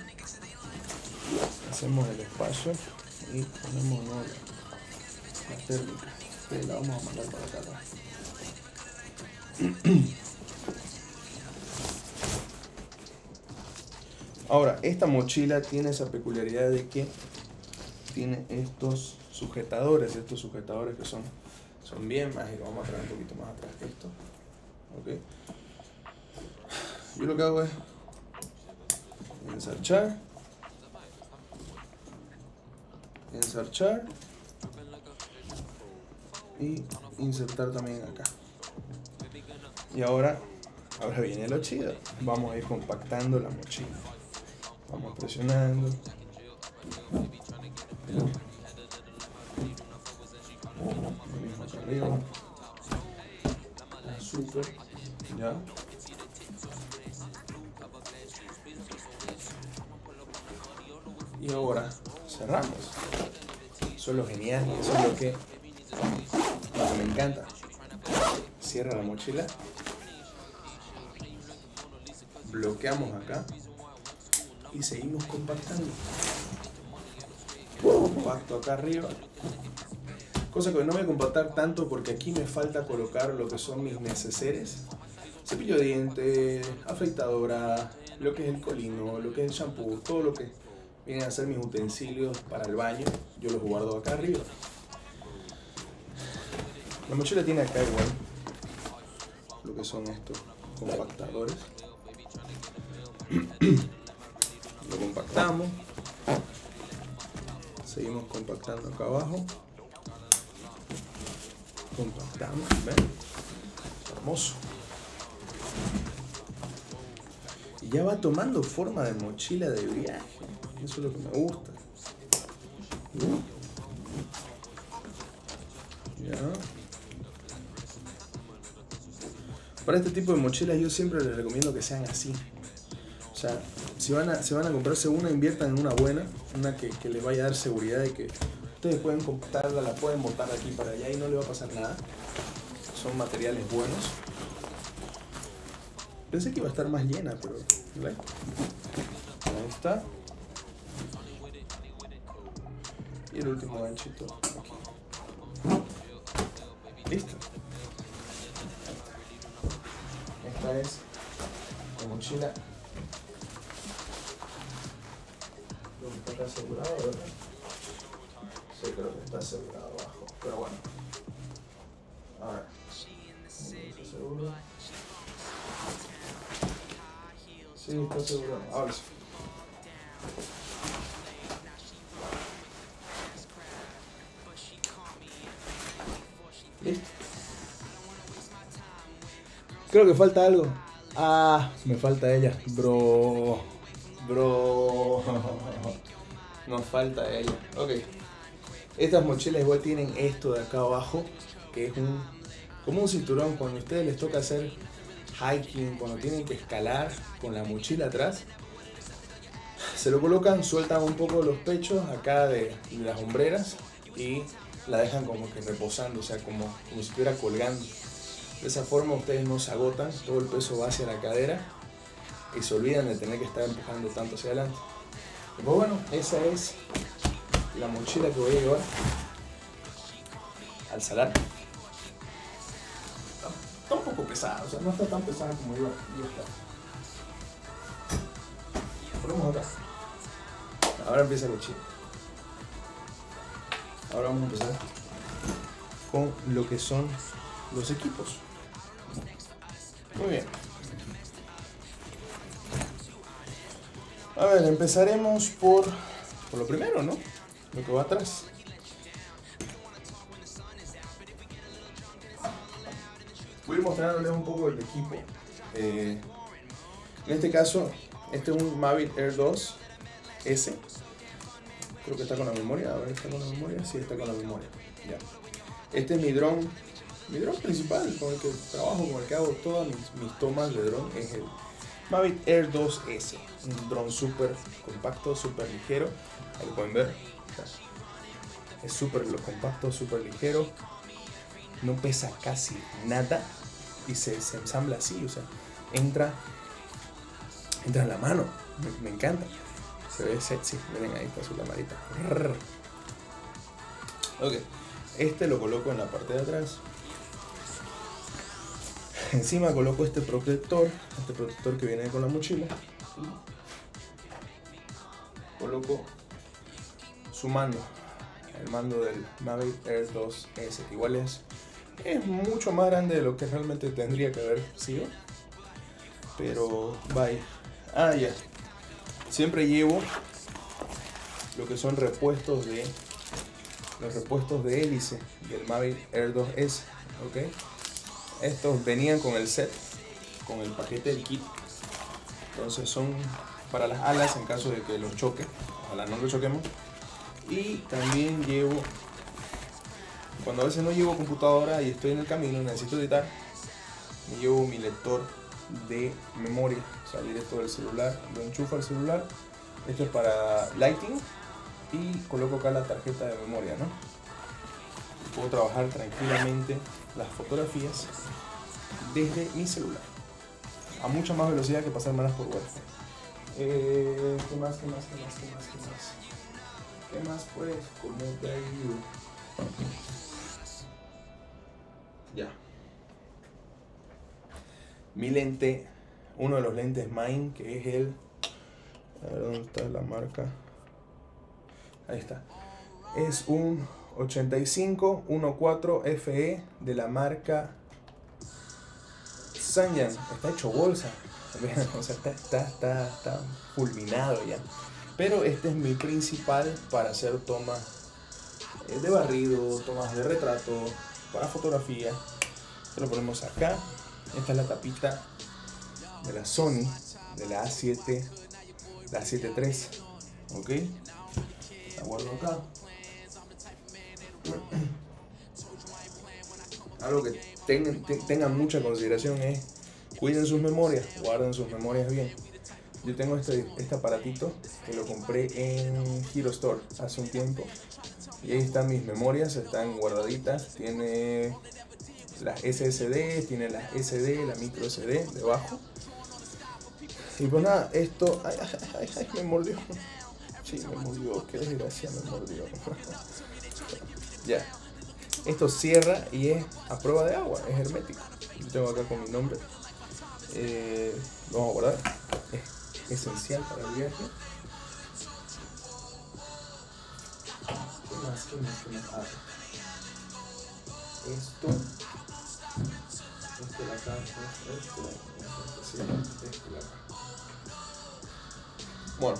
hacemos el espacio y ponemos ¿no? la, térmica, la vamos a mandar para acá. Ahora, esta mochila tiene esa peculiaridad de que tiene estos sujetadores, estos sujetadores que son Son bien mágicos. Vamos a traer un poquito más atrás esto. Ok. Yo lo que hago es ensarchar. Ensarchar. Y insertar también acá. Y ahora, ahora viene lo chido. Vamos a ir compactando la mochila. Vamos presionando. Arriba. Súper. Ya. Y ahora cerramos. Eso es lo genial eso es lo que, lo que me encanta. Cierra la mochila. Bloqueamos acá. Y seguimos compactando. Compacto acá arriba. Cosa que no voy a compactar tanto porque aquí me falta colocar lo que son mis neceseres. Cepillo de dientes, afeitadora, lo que es el colino, lo que es el shampoo, todo lo que vienen a ser mis utensilios para el baño, yo los guardo acá arriba. La mochila tiene acá igual lo que son estos compactadores. Lo compactamos. Seguimos compactando acá abajo. Compactamos, ¿ven? Hermoso. Y ya va tomando forma de mochila de viaje. Eso es lo que me gusta. Ya. Para este tipo de mochilas yo siempre les recomiendo que sean así. O sea, si van a, si van a comprarse una, inviertan en una buena, una que, que les vaya a dar seguridad de que ustedes pueden compactarla, la pueden botar aquí para allá y no le va a pasar nada. Son materiales buenos. Pensé que iba a estar más llena, pero... Ahí está. Y el último ganchito. Listo. Esta es la mochila. Está asegurado, ¿verdad? Sí, creo que está asegurado abajo. Pero bueno. A ver. ¿Está seguro? Sí, está asegurado. Sí. Listo. Creo que falta algo. Ah, me falta ella. Bro. Bro. [laughs] Nos falta ella. Ok. Estas mochilas igual tienen esto de acá abajo. Que es un. Como un cinturón. Cuando a ustedes les toca hacer hiking. Cuando tienen que escalar con la mochila atrás. Se lo colocan, sueltan un poco los pechos acá de, de las hombreras. Y la dejan como que reposando, o sea, como, como si estuviera colgando. De esa forma ustedes no se agotan, todo el peso va hacia la cadera y se olvidan de tener que estar empujando tanto hacia adelante. Pues bueno, esa es la mochila que voy a llevar al salar. Está, un poco pesada, o sea, no está tan pesada como iba, iba acá. Ahora empieza el chido. Ahora vamos a empezar con lo que son los equipos. Muy bien. A ver, empezaremos por, por lo primero, ¿no? Lo que va atrás. Voy a ir mostrándoles un poco el equipo. Eh, en este caso, este es un Mavic Air 2 S. Creo que está con la memoria. A ver, ¿está con la memoria? Sí, está con la memoria. Ya. Este es mi dron. Mi dron principal, con el que trabajo, con el que hago todas mis, mis tomas de dron, es el Mavic Air 2S. Un dron súper compacto, súper ligero. Ahí lo pueden ver. Es súper compacto, súper ligero. No pesa casi nada. Y se, ensambla así, o sea, entra, entra en la mano. Me, me encanta. Se ve sexy. Miren, ahí está su camarita. Ok. Este lo coloco en la parte de atrás. Encima coloco este protector. Este protector que viene con la mochila. Coloco su mando. El mando del Mavic Air 2S. Igual es Es mucho más grande de lo que realmente tendría que haber sido. Pero, bye. Ah, ya. Siempre llevo lo que son repuestos de los repuestos de hélice del Mavic Air 2S, ¿ok? Estos venían con el set, con el paquete del kit. Entonces son para las alas en caso de que los choque, ojalá no lo choquemos. Y también llevo, cuando a veces no llevo computadora y estoy en el camino, necesito editar, me llevo mi lector de memoria, o sea, directo del celular, lo enchufo al celular. Esto es para lighting y coloco acá la tarjeta de memoria, ¿no? Puedo trabajar tranquilamente las fotografías desde mi celular a mucha más velocidad que pasar malas por wifi. Eh, ¿Qué más? ¿Qué más? ¿Qué más? ¿Qué más? ¿Qué más? ¿Qué más pues? ¿Cómo te ayudo? Ya. Mi lente, uno de los lentes Mine, que es el. A ver dónde está la marca. Ahí está. Es un 8514 FE de la marca Sanyan. Está hecho bolsa. [laughs] O sea, está, está, está, está fulminado ya. Pero este es mi principal para hacer tomas eh, de barrido, tomas de retrato, para fotografía. Esto lo ponemos acá. Esta es la tapita de la Sony, de la A7, la A7 III. ¿Ok? La guardo acá. [clears throat] Algo que tengan, te- tengan mucha consideración es cuiden sus memorias, guarden sus memorias bien. Yo tengo este, este aparatito que lo compré en Hero Store hace un tiempo. Y ahí están mis memorias, están guardaditas. Tiene las SSD, tiene las SD, la micro SD debajo. Y pues nada, esto. [laughs] Ay, ay, ay, ay, me mordió. Sí, me mordió, qué desgracia me mordió. [laughs] ya. Esto cierra y es a prueba de agua, es hermético. Yo tengo acá con mi nombre. Eh, vamos a guardar. Es esencial para el viaje. Ah, esto. Esto de acá. Bueno,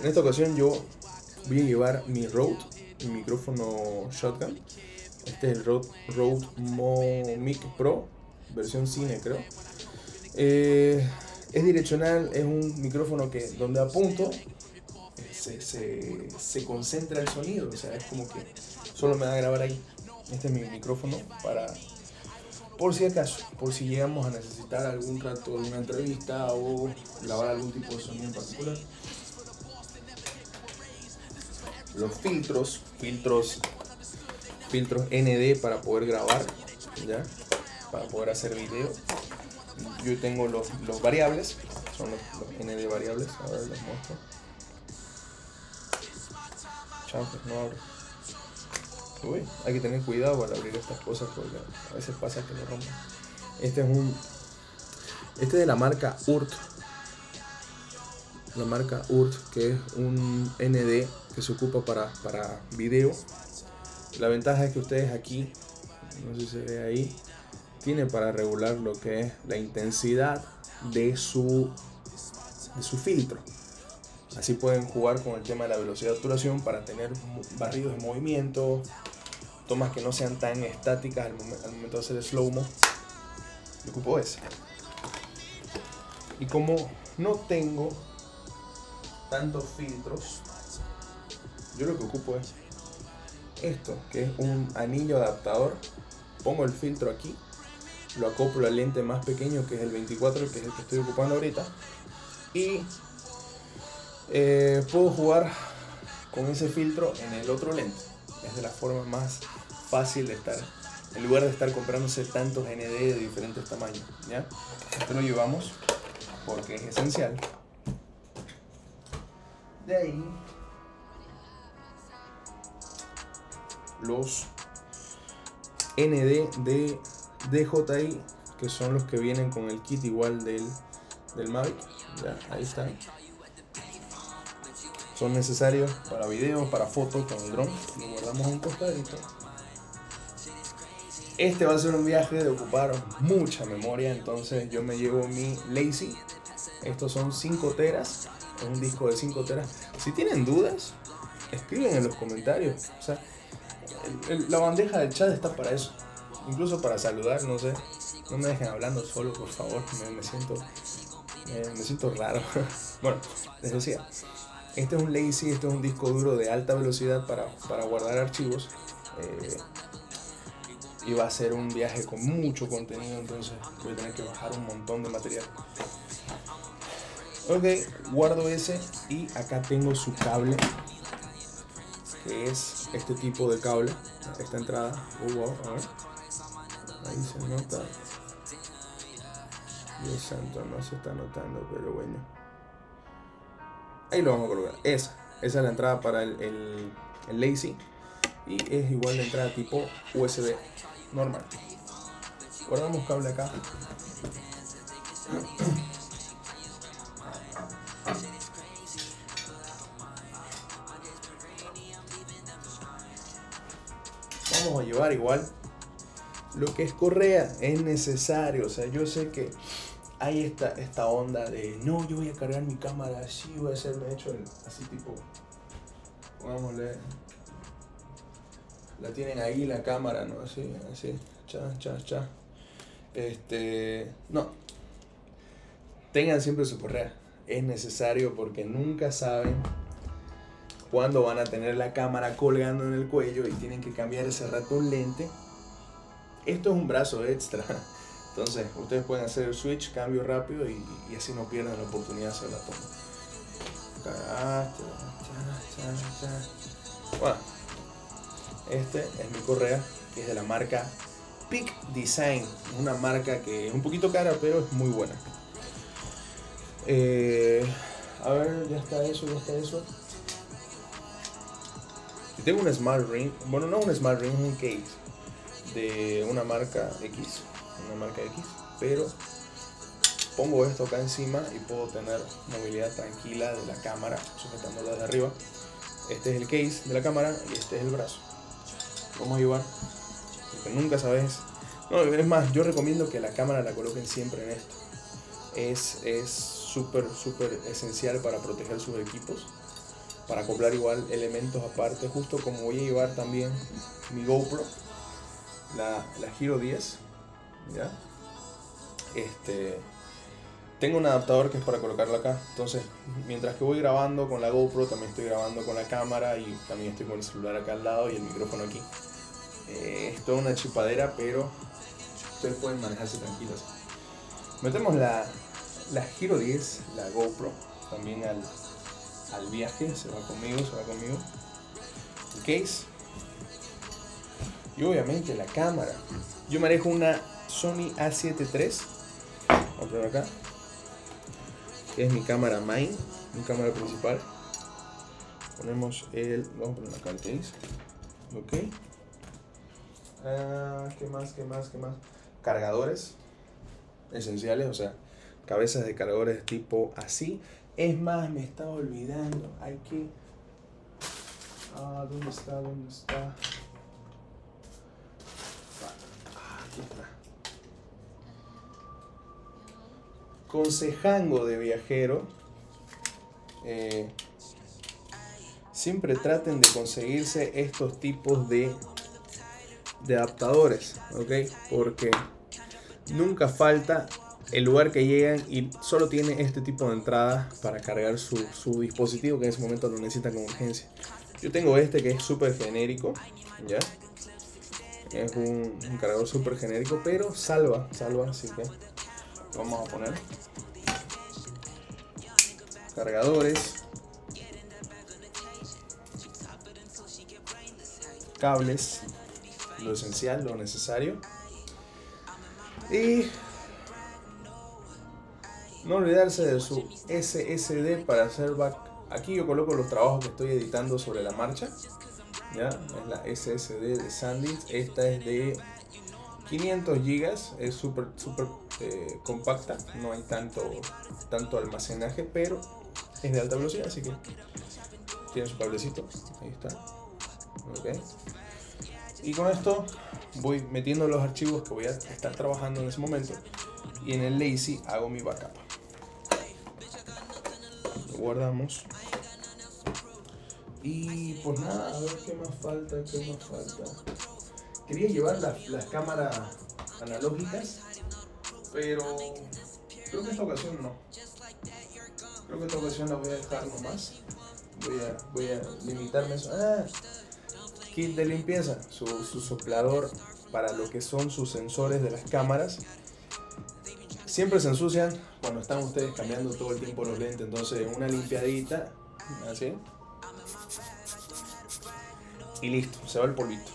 en esta ocasión yo voy a llevar mi mi micrófono shotgun. Este es el Rode, Rode Momic Pro, versión cine creo. Eh, es direccional, es un micrófono que donde apunto se, se, se concentra el sonido, o sea, es como que solo me va a grabar ahí. Este es mi micrófono para, por si acaso, por si llegamos a necesitar algún rato de una entrevista o grabar algún tipo de sonido en particular. Los filtros, filtros, filtros ND para poder grabar, ¿ya? Para poder hacer video. Yo tengo los, los variables, son los, ND variables, a ver, les muestro. Chanfles, no abro. Uy, hay que tener cuidado al abrir estas cosas porque a veces pasa que lo rompen. Este es un. Este es de la marca URT. La marca URT, que es un ND que se ocupa para, para video. La ventaja es que ustedes aquí, no sé si se ve ahí, tiene para regular lo que es la intensidad de su, de su filtro. Así pueden jugar con el tema de la velocidad de obturación para tener barridos de movimiento, tomas que no sean tan estáticas al, al momento de hacer el slow-mo. Yo ocupo ese. Y como no tengo tantos filtros, yo lo que ocupo es esto, que es un anillo adaptador. Pongo el filtro aquí, lo acoplo al lente más pequeño que es el 24, que es el que estoy ocupando ahorita. Y eh, puedo jugar con ese filtro en el otro lente. Es de la forma más fácil de estar. En lugar de estar comprándose tantos ND de diferentes tamaños. ¿ya? Esto lo llevamos porque es esencial. De ahí los ND de DJI que son los que vienen con el kit igual del, del Mavic. Ya, ahí están. Son necesarios para videos, para fotos con el dron. Lo guardamos a un costadito. Este va a ser un viaje de ocupar mucha memoria, entonces yo me llevo mi Lazy. Estos son 5 teras, un disco de 5 teras. Si tienen dudas, escriben en los comentarios. O sea, la bandeja del chat está para eso. Incluso para saludar, no sé. No me dejen hablando solo, por favor. Me, siento, me, me siento raro. [laughs] bueno, les decía. Este es un Lazy, este es un disco duro de alta velocidad para, para guardar archivos. Eh, y va a ser un viaje con mucho contenido, entonces voy a tener que bajar un montón de material. Ok, guardo ese y acá tengo su cable, que es este tipo de cable, esta entrada. Oh, wow. Ahí se nota. Dios santo, no se está notando, pero bueno. Ahí lo vamos a colocar. Esa, esa es la entrada para el, el, el Lazy. Y es igual la entrada tipo USB normal. Guardamos cable acá. Vamos a llevar igual lo que es correa. Es necesario. O sea, yo sé que hay esta, esta onda de no, yo voy a cargar mi cámara así, voy a hacerme hecho el- así tipo. Pongámosle. La tienen ahí la cámara, ¿no? Así, así. Cha, cha, cha. Este. No. Tengan siempre su correa. Es necesario porque nunca saben cuándo van a tener la cámara colgando en el cuello y tienen que cambiar ese rato un lente. Esto es un brazo extra. [laughs] Entonces, ustedes pueden hacer el switch, cambio rápido y, así no pierden la oportunidad de hacer la toma. Cha. Bueno, este es mi correa, que es de la marca Peak Design. Una marca que es un poquito cara, pero es muy buena. Eh, a ver, ya está eso, ya está eso. Tengo un Smart Ring, bueno, no un Smart Ring, es un case de una marca X, una marca X, pero pongo esto acá encima y puedo tener movilidad tranquila de la cámara, sujetándola desde arriba. Este es el case de la cámara y este es el brazo. Vamos a llevar, nunca sabes. No, es más, yo recomiendo que la cámara la coloquen siempre en esto. Es es súper, súper esencial para proteger sus equipos. Para acoplar igual elementos aparte, justo como voy a llevar también mi GoPro, la, la Hero 10. ¿Ya? Este, tengo un adaptador que es para colocarlo acá. Entonces, mientras que voy grabando con la GoPro, también estoy grabando con la cámara y también estoy con el celular acá al lado y el micrófono aquí. Eh, es toda una chupadera, pero ustedes pueden manejarse tranquilos. Metemos la, la Hero 10, la GoPro, también al, al viaje. Se va conmigo, se va conmigo. El case. Y obviamente la cámara. Yo manejo una Sony A7 III. Vamos a acá. Es mi cámara main, mi cámara principal. Ponemos el. Vamos a poner acá el case. Ok. Ah, ¿Qué más? ¿Qué más? ¿Qué más? Cargadores esenciales, o sea, cabezas de cargadores tipo así. Es más, me estaba olvidando. Hay que. Ah, ¿dónde está? ¿Dónde está? Ah, aquí está. Consejango de viajero. eh, siempre traten de conseguirse estos tipos de, de adaptadores, ¿ok? Porque nunca falta el lugar que llegan y solo tiene este tipo de entrada para cargar su, su dispositivo que en ese momento lo necesita con urgencia. Yo tengo este que es súper genérico, ¿ya? Es un, un cargador súper genérico, pero salva, salva, así que vamos a poner cargadores, cables, lo esencial, lo necesario. Y no olvidarse de su SSD para hacer back. Aquí yo coloco los trabajos que estoy editando sobre la marcha. Ya, es la SSD de SanDisk. Esta es de 500 gigas, es súper súper eh, compacta, no hay tanto, tanto almacenaje, pero es de alta velocidad, así que tiene su cablecito. Ahí está. Ok. Y con esto voy metiendo los archivos que voy a estar trabajando en ese momento y en el lazy hago mi backup. Guardamos. Y pues nada, a ver qué más falta, qué más falta. Quería llevar las, las cámaras analógicas, pero creo que esta ocasión no. Creo que esta ocasión la voy a dejar nomás. Voy a, voy a limitarme eso. Ah, kit de limpieza, su, su soplador para lo que son sus sensores de las cámaras. Siempre se ensucian cuando están ustedes cambiando todo el tiempo los lentes, entonces una limpiadita, así. Y listo, se va el polvito.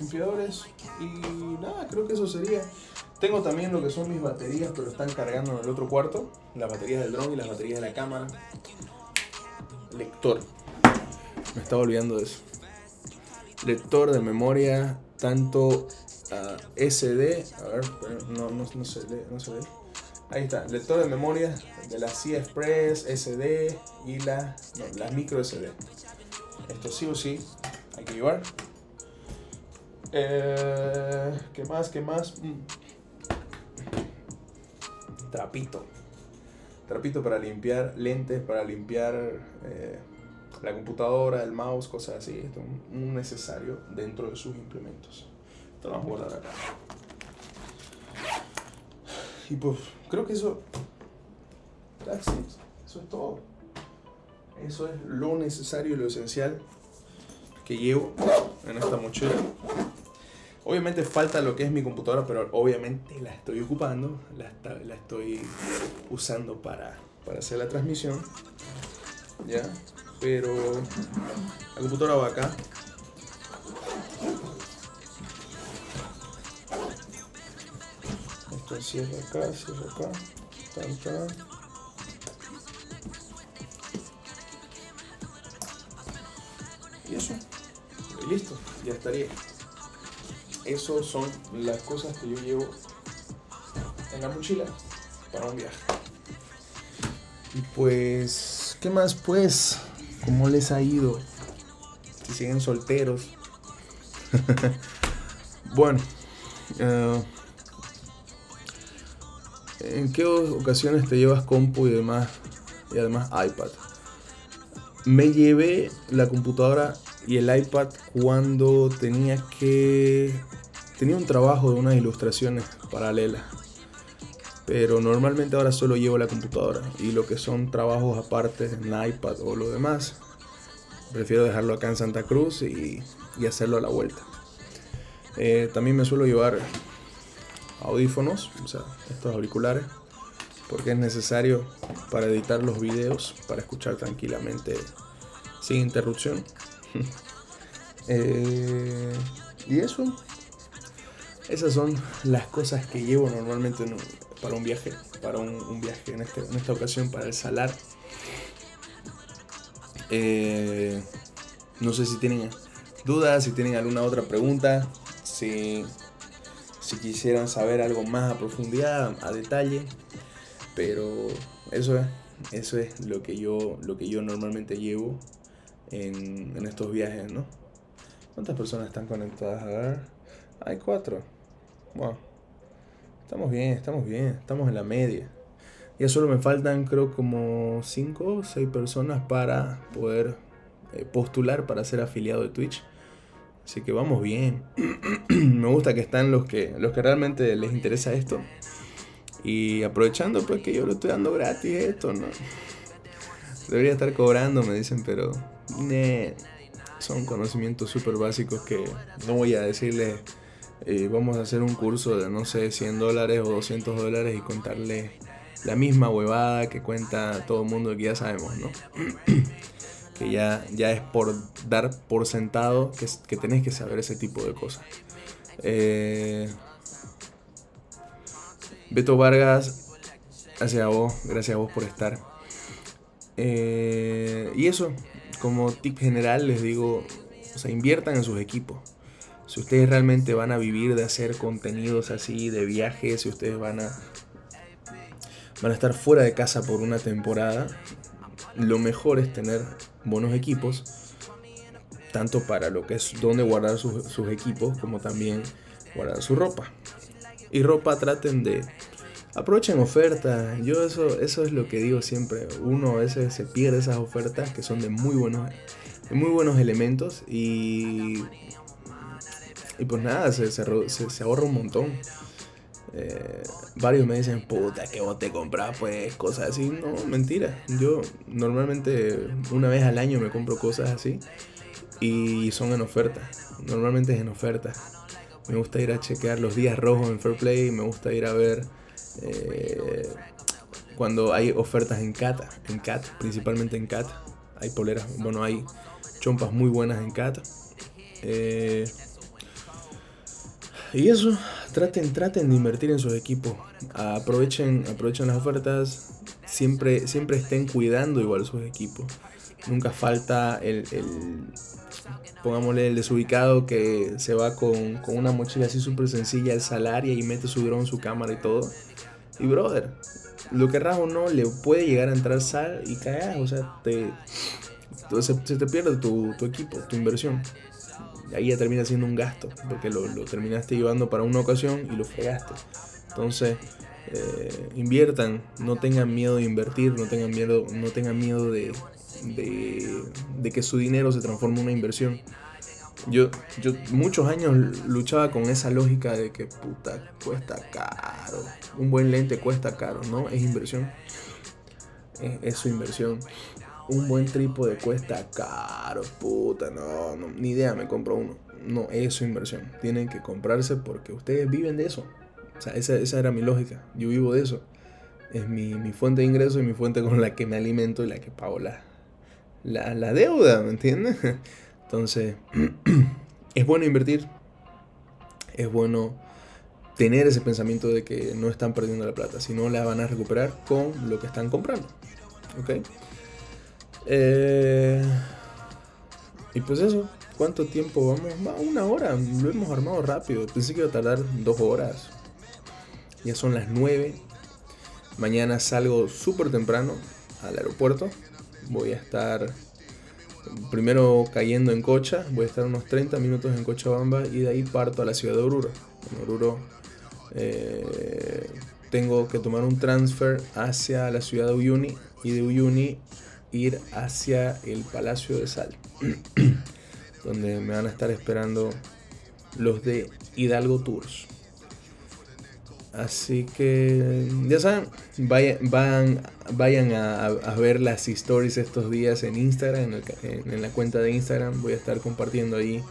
Limpiadores y nada, creo que eso sería. Tengo también lo que son mis baterías, pero están cargando en el otro cuarto. Las baterías del dron y las baterías de la cámara. Lector. Me estaba olvidando de eso. Lector de memoria, tanto ah, SD. A ver, no, no, no se lee, se lee. Ahí está, lector de memoria de la C Express, SD y la, no, micro SD. Esto sí o sí hay que llevar. Eh, ¿Qué más? ¿Qué más? Mm. Trapito. Trapito para limpiar lentes, para limpiar eh, la computadora, el mouse, cosas así. Esto es un necesario dentro de sus implementos. Esto lo vamos a guardar acá. Y pues creo que eso. It. Eso es todo. Eso es lo necesario y lo esencial que llevo en esta mochila. Obviamente falta lo que es mi computadora, pero obviamente la estoy ocupando, la, la estoy usando para, para hacer la transmisión. ¿Ya? Pero la computadora va acá. Esto cierra acá, cierra acá. Tan. Y eso. Y listo, ya estaría. Esas son las cosas que yo llevo en la mochila para un viaje. Y pues, ¿qué más pues? ¿Cómo les ha ido? Si siguen solteros. [laughs] bueno, eh, ¿en qué ocasiones te llevas compu y demás? Y además iPad. Me llevé la computadora y el iPad cuando tenía que... Tenía un trabajo de unas ilustraciones paralelas. Pero normalmente ahora solo llevo la computadora. Y lo que son trabajos aparte en iPad o lo demás, prefiero dejarlo acá en Santa Cruz y, hacerlo a la vuelta. Eh, también me suelo llevar audífonos, o sea, estos auriculares, porque es necesario para editar los videos, para escuchar tranquilamente sin interrupción. [laughs] Eh, y eso, esas son las cosas que llevo normalmente para un viaje, para un, un viaje en, este- en esta ocasión para el Salar. Eh, no sé si tienen dudas, si tienen alguna otra pregunta, si, si quisieran saber algo más a profundidad, a detalle, pero eso es, eso es lo que yo, lo que yo normalmente llevo en, en estos viajes, ¿no? ¿Cuántas personas están conectadas? A ver, hay cuatro. Wow. Estamos bien, estamos bien, estamos en la media. Ya solo me faltan creo como 5 o 6 personas para poder eh, postular para ser afiliado de Twitch. Así que vamos bien. [clears throat] me gusta que están los que, los que realmente les interesa esto. Y aprovechando pues que yo lo estoy dando gratis esto, ¿no? Debería estar cobrando, me dicen, pero... nah, son conocimientos súper básicos que no voy a decirles... eh, vamos a hacer un curso de, no sé, 100 dólares o 200 dólares y contarle la misma huevada que cuenta todo el mundo que ya sabemos, ¿no? [clears throat] que ya, ya es por dar por sentado que, que tenés que saber ese tipo de cosas. Eh, Beto Vargas, gracias a vos, gracias a vos por estar. Eh, y eso, como tip general les digo, o sea, inviertan en sus equipos. Si ustedes realmente van a vivir de hacer contenidos así, de viajes, si ustedes van a van a estar fuera de casa por una temporada, lo mejor es tener buenos equipos, tanto para lo que es donde guardar sus, sus equipos como también guardar su ropa. Y ropa traten de aprovechen ofertas. Yo eso, eso es lo que digo siempre. Uno a veces se pierde esas ofertas que son de muy buenos, de muy buenos elementos y, y pues nada, se, se, se ahorra un montón. Eh, varios me dicen, puta, que vos te compras, pues, cosas así. No, mentira. Yo normalmente una vez al año me compro cosas así y son en oferta. Normalmente es en oferta. Me gusta ir a chequear los días rojos en Fair Play, me gusta ir a ver eh, cuando hay ofertas en en Cat, principalmente en Cat. Hay poleras, bueno, hay chompas muy buenas en Cat. Eh, y eso, traten, traten de invertir en sus equipos. Aprovechen, aprovechen las ofertas. Siempre, siempre estén cuidando igual sus equipos. Nunca falta el, pongámosle el desubicado que se va con, una mochila así súper sencilla al salario y mete su dron, su cámara y todo. Y brother, lo que o no, le puede llegar a entrar sal y caer, o sea, te, se, se te pierde tu, tu equipo, tu inversión ahí ya termina siendo un gasto, porque lo, terminaste llevando para una ocasión y lo fregaste. Entonces, eh, inviertan, no tengan miedo de invertir, no tengan miedo, no tengan miedo de, de, que su dinero se transforme en una inversión. Yo, yo muchos años luchaba con esa lógica de que puta cuesta caro. Un buen lente cuesta caro, ¿no? Es inversión. es su inversión un buen trípode cuesta caro, puta, no, no, ni idea, me compro uno. No, es su inversión. Tienen que comprarse porque ustedes viven de eso. O sea, esa, esa era mi lógica. Yo vivo de eso. Es mi, fuente de ingreso y mi fuente con la que me alimento y la que pago la, la, la deuda, ¿me entiendes? [laughs] Entonces, [clears throat] es bueno invertir. Es bueno tener ese pensamiento de que no están perdiendo la plata, sino la van a recuperar con lo que están comprando. ¿Ok? Eh, y pues eso, ¿cuánto tiempo vamos? Va una hora, lo hemos armado rápido. Pensé que iba a tardar dos horas. Ya son las nueve Mañana salgo súper temprano al aeropuerto. Voy a estar primero cayendo en Cocha. Voy a estar unos 30 minutos en Cochabamba y de ahí parto a la ciudad de Oruro. En Oruro eh, tengo que tomar un transfer hacia la ciudad de Uyuni y de Uyuni ir hacia el Palacio de Sal, [clears throat] donde me van a estar esperando los de Hidalgo Tours. Así que ya saben, vayan, van, vayan a, ver las stories estos días en Instagram, en, en, la cuenta de Instagram. Voy a estar compartiendo ahí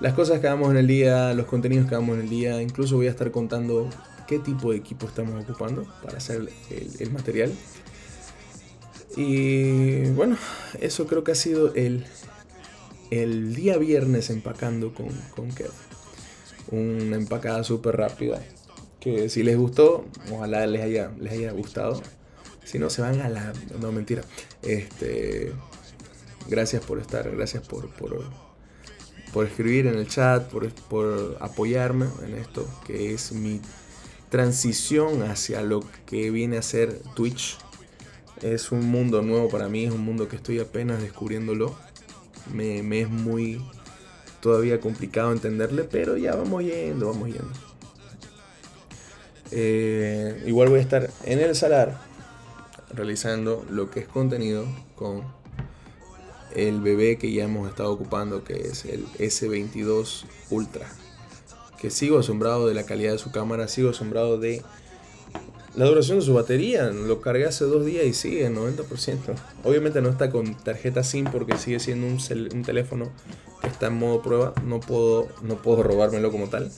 las cosas que hagamos en el día, los contenidos que hagamos en el día. Incluso voy a estar contando qué tipo de equipo estamos ocupando para hacer el, el material. Y bueno, eso creo que ha sido el, el día viernes empacando con, con Kev. Una empacada súper rápida. Que si les gustó, ojalá les haya, les haya gustado. Si no, se van a la... No, mentira. Este, gracias por estar, gracias por, por, por escribir en el chat, por, por apoyarme en esto, que es mi transición hacia lo que viene a ser Twitch es un mundo nuevo para mí, es un mundo que estoy apenas descubriéndolo. Me, es muy todavía complicado entenderle, pero ya vamos yendo, vamos yendo. Eh, igual voy a estar en el salar realizando lo que es contenido con el bebé que ya hemos estado ocupando, que es el S22 Ultra. Que sigo asombrado de la calidad de su cámara, sigo asombrado de la duración de su batería, lo cargué hace dos días y sigue en 90%. Obviamente no está con tarjeta SIM porque sigue siendo un, teléfono que está en modo prueba. No puedo, no puedo robármelo como tal.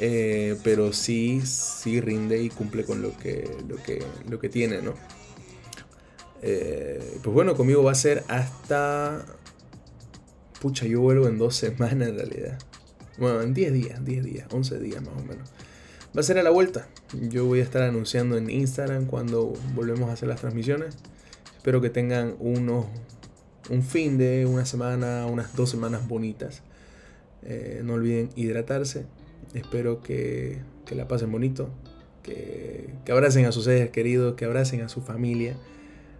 Eh, pero sí, sí rinde y cumple con lo que, lo que, lo que tiene, ¿no? Eh, pues bueno, conmigo va a ser hasta... Pucha, yo vuelvo en dos semanas en realidad. Bueno, en 10 días, 10 días, 11 días más o menos va a ser a la vuelta. Yo voy a estar anunciando en Instagram cuando volvemos a hacer las transmisiones. Espero que tengan unos, un fin de una semana, unas dos semanas bonitas. Eh, no olviden hidratarse. Espero que, que la pasen bonito. Que, que, abracen a sus seres queridos, que abracen a su familia.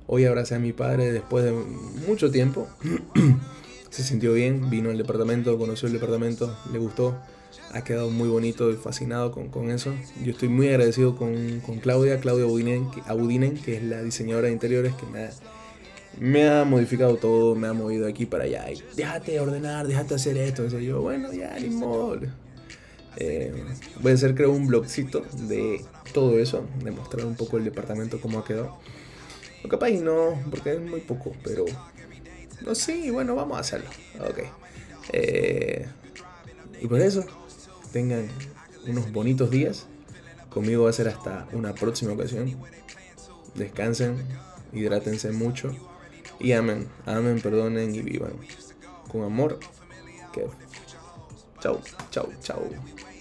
Hoy abracé a mi padre después de mucho tiempo. [clears throat] se sintió bien, vino al departamento, conoció el departamento, le gustó, ha quedado muy bonito y fascinado con, con eso. Yo estoy muy agradecido con, con Claudia, Claudia Abudinen Abudinen, que es la diseñadora de interiores que me ha, me ha modificado todo, me ha movido aquí para allá. Y déjate ordenar, déjate hacer esto. Entonces yo, bueno, ya, ni modo. Eh, voy a hacer creo un blogcito de todo eso, de mostrar un poco el departamento cómo ha quedado. O capaz no, porque es muy poco, pero no, sí, bueno, vamos a hacerlo. Ok. Eh, y por eso, tengan unos bonitos días. Conmigo va a ser hasta una próxima ocasión. Descansen, hidrátense mucho y amen, amen, perdonen y vivan con amor. Que chau, chau, chau.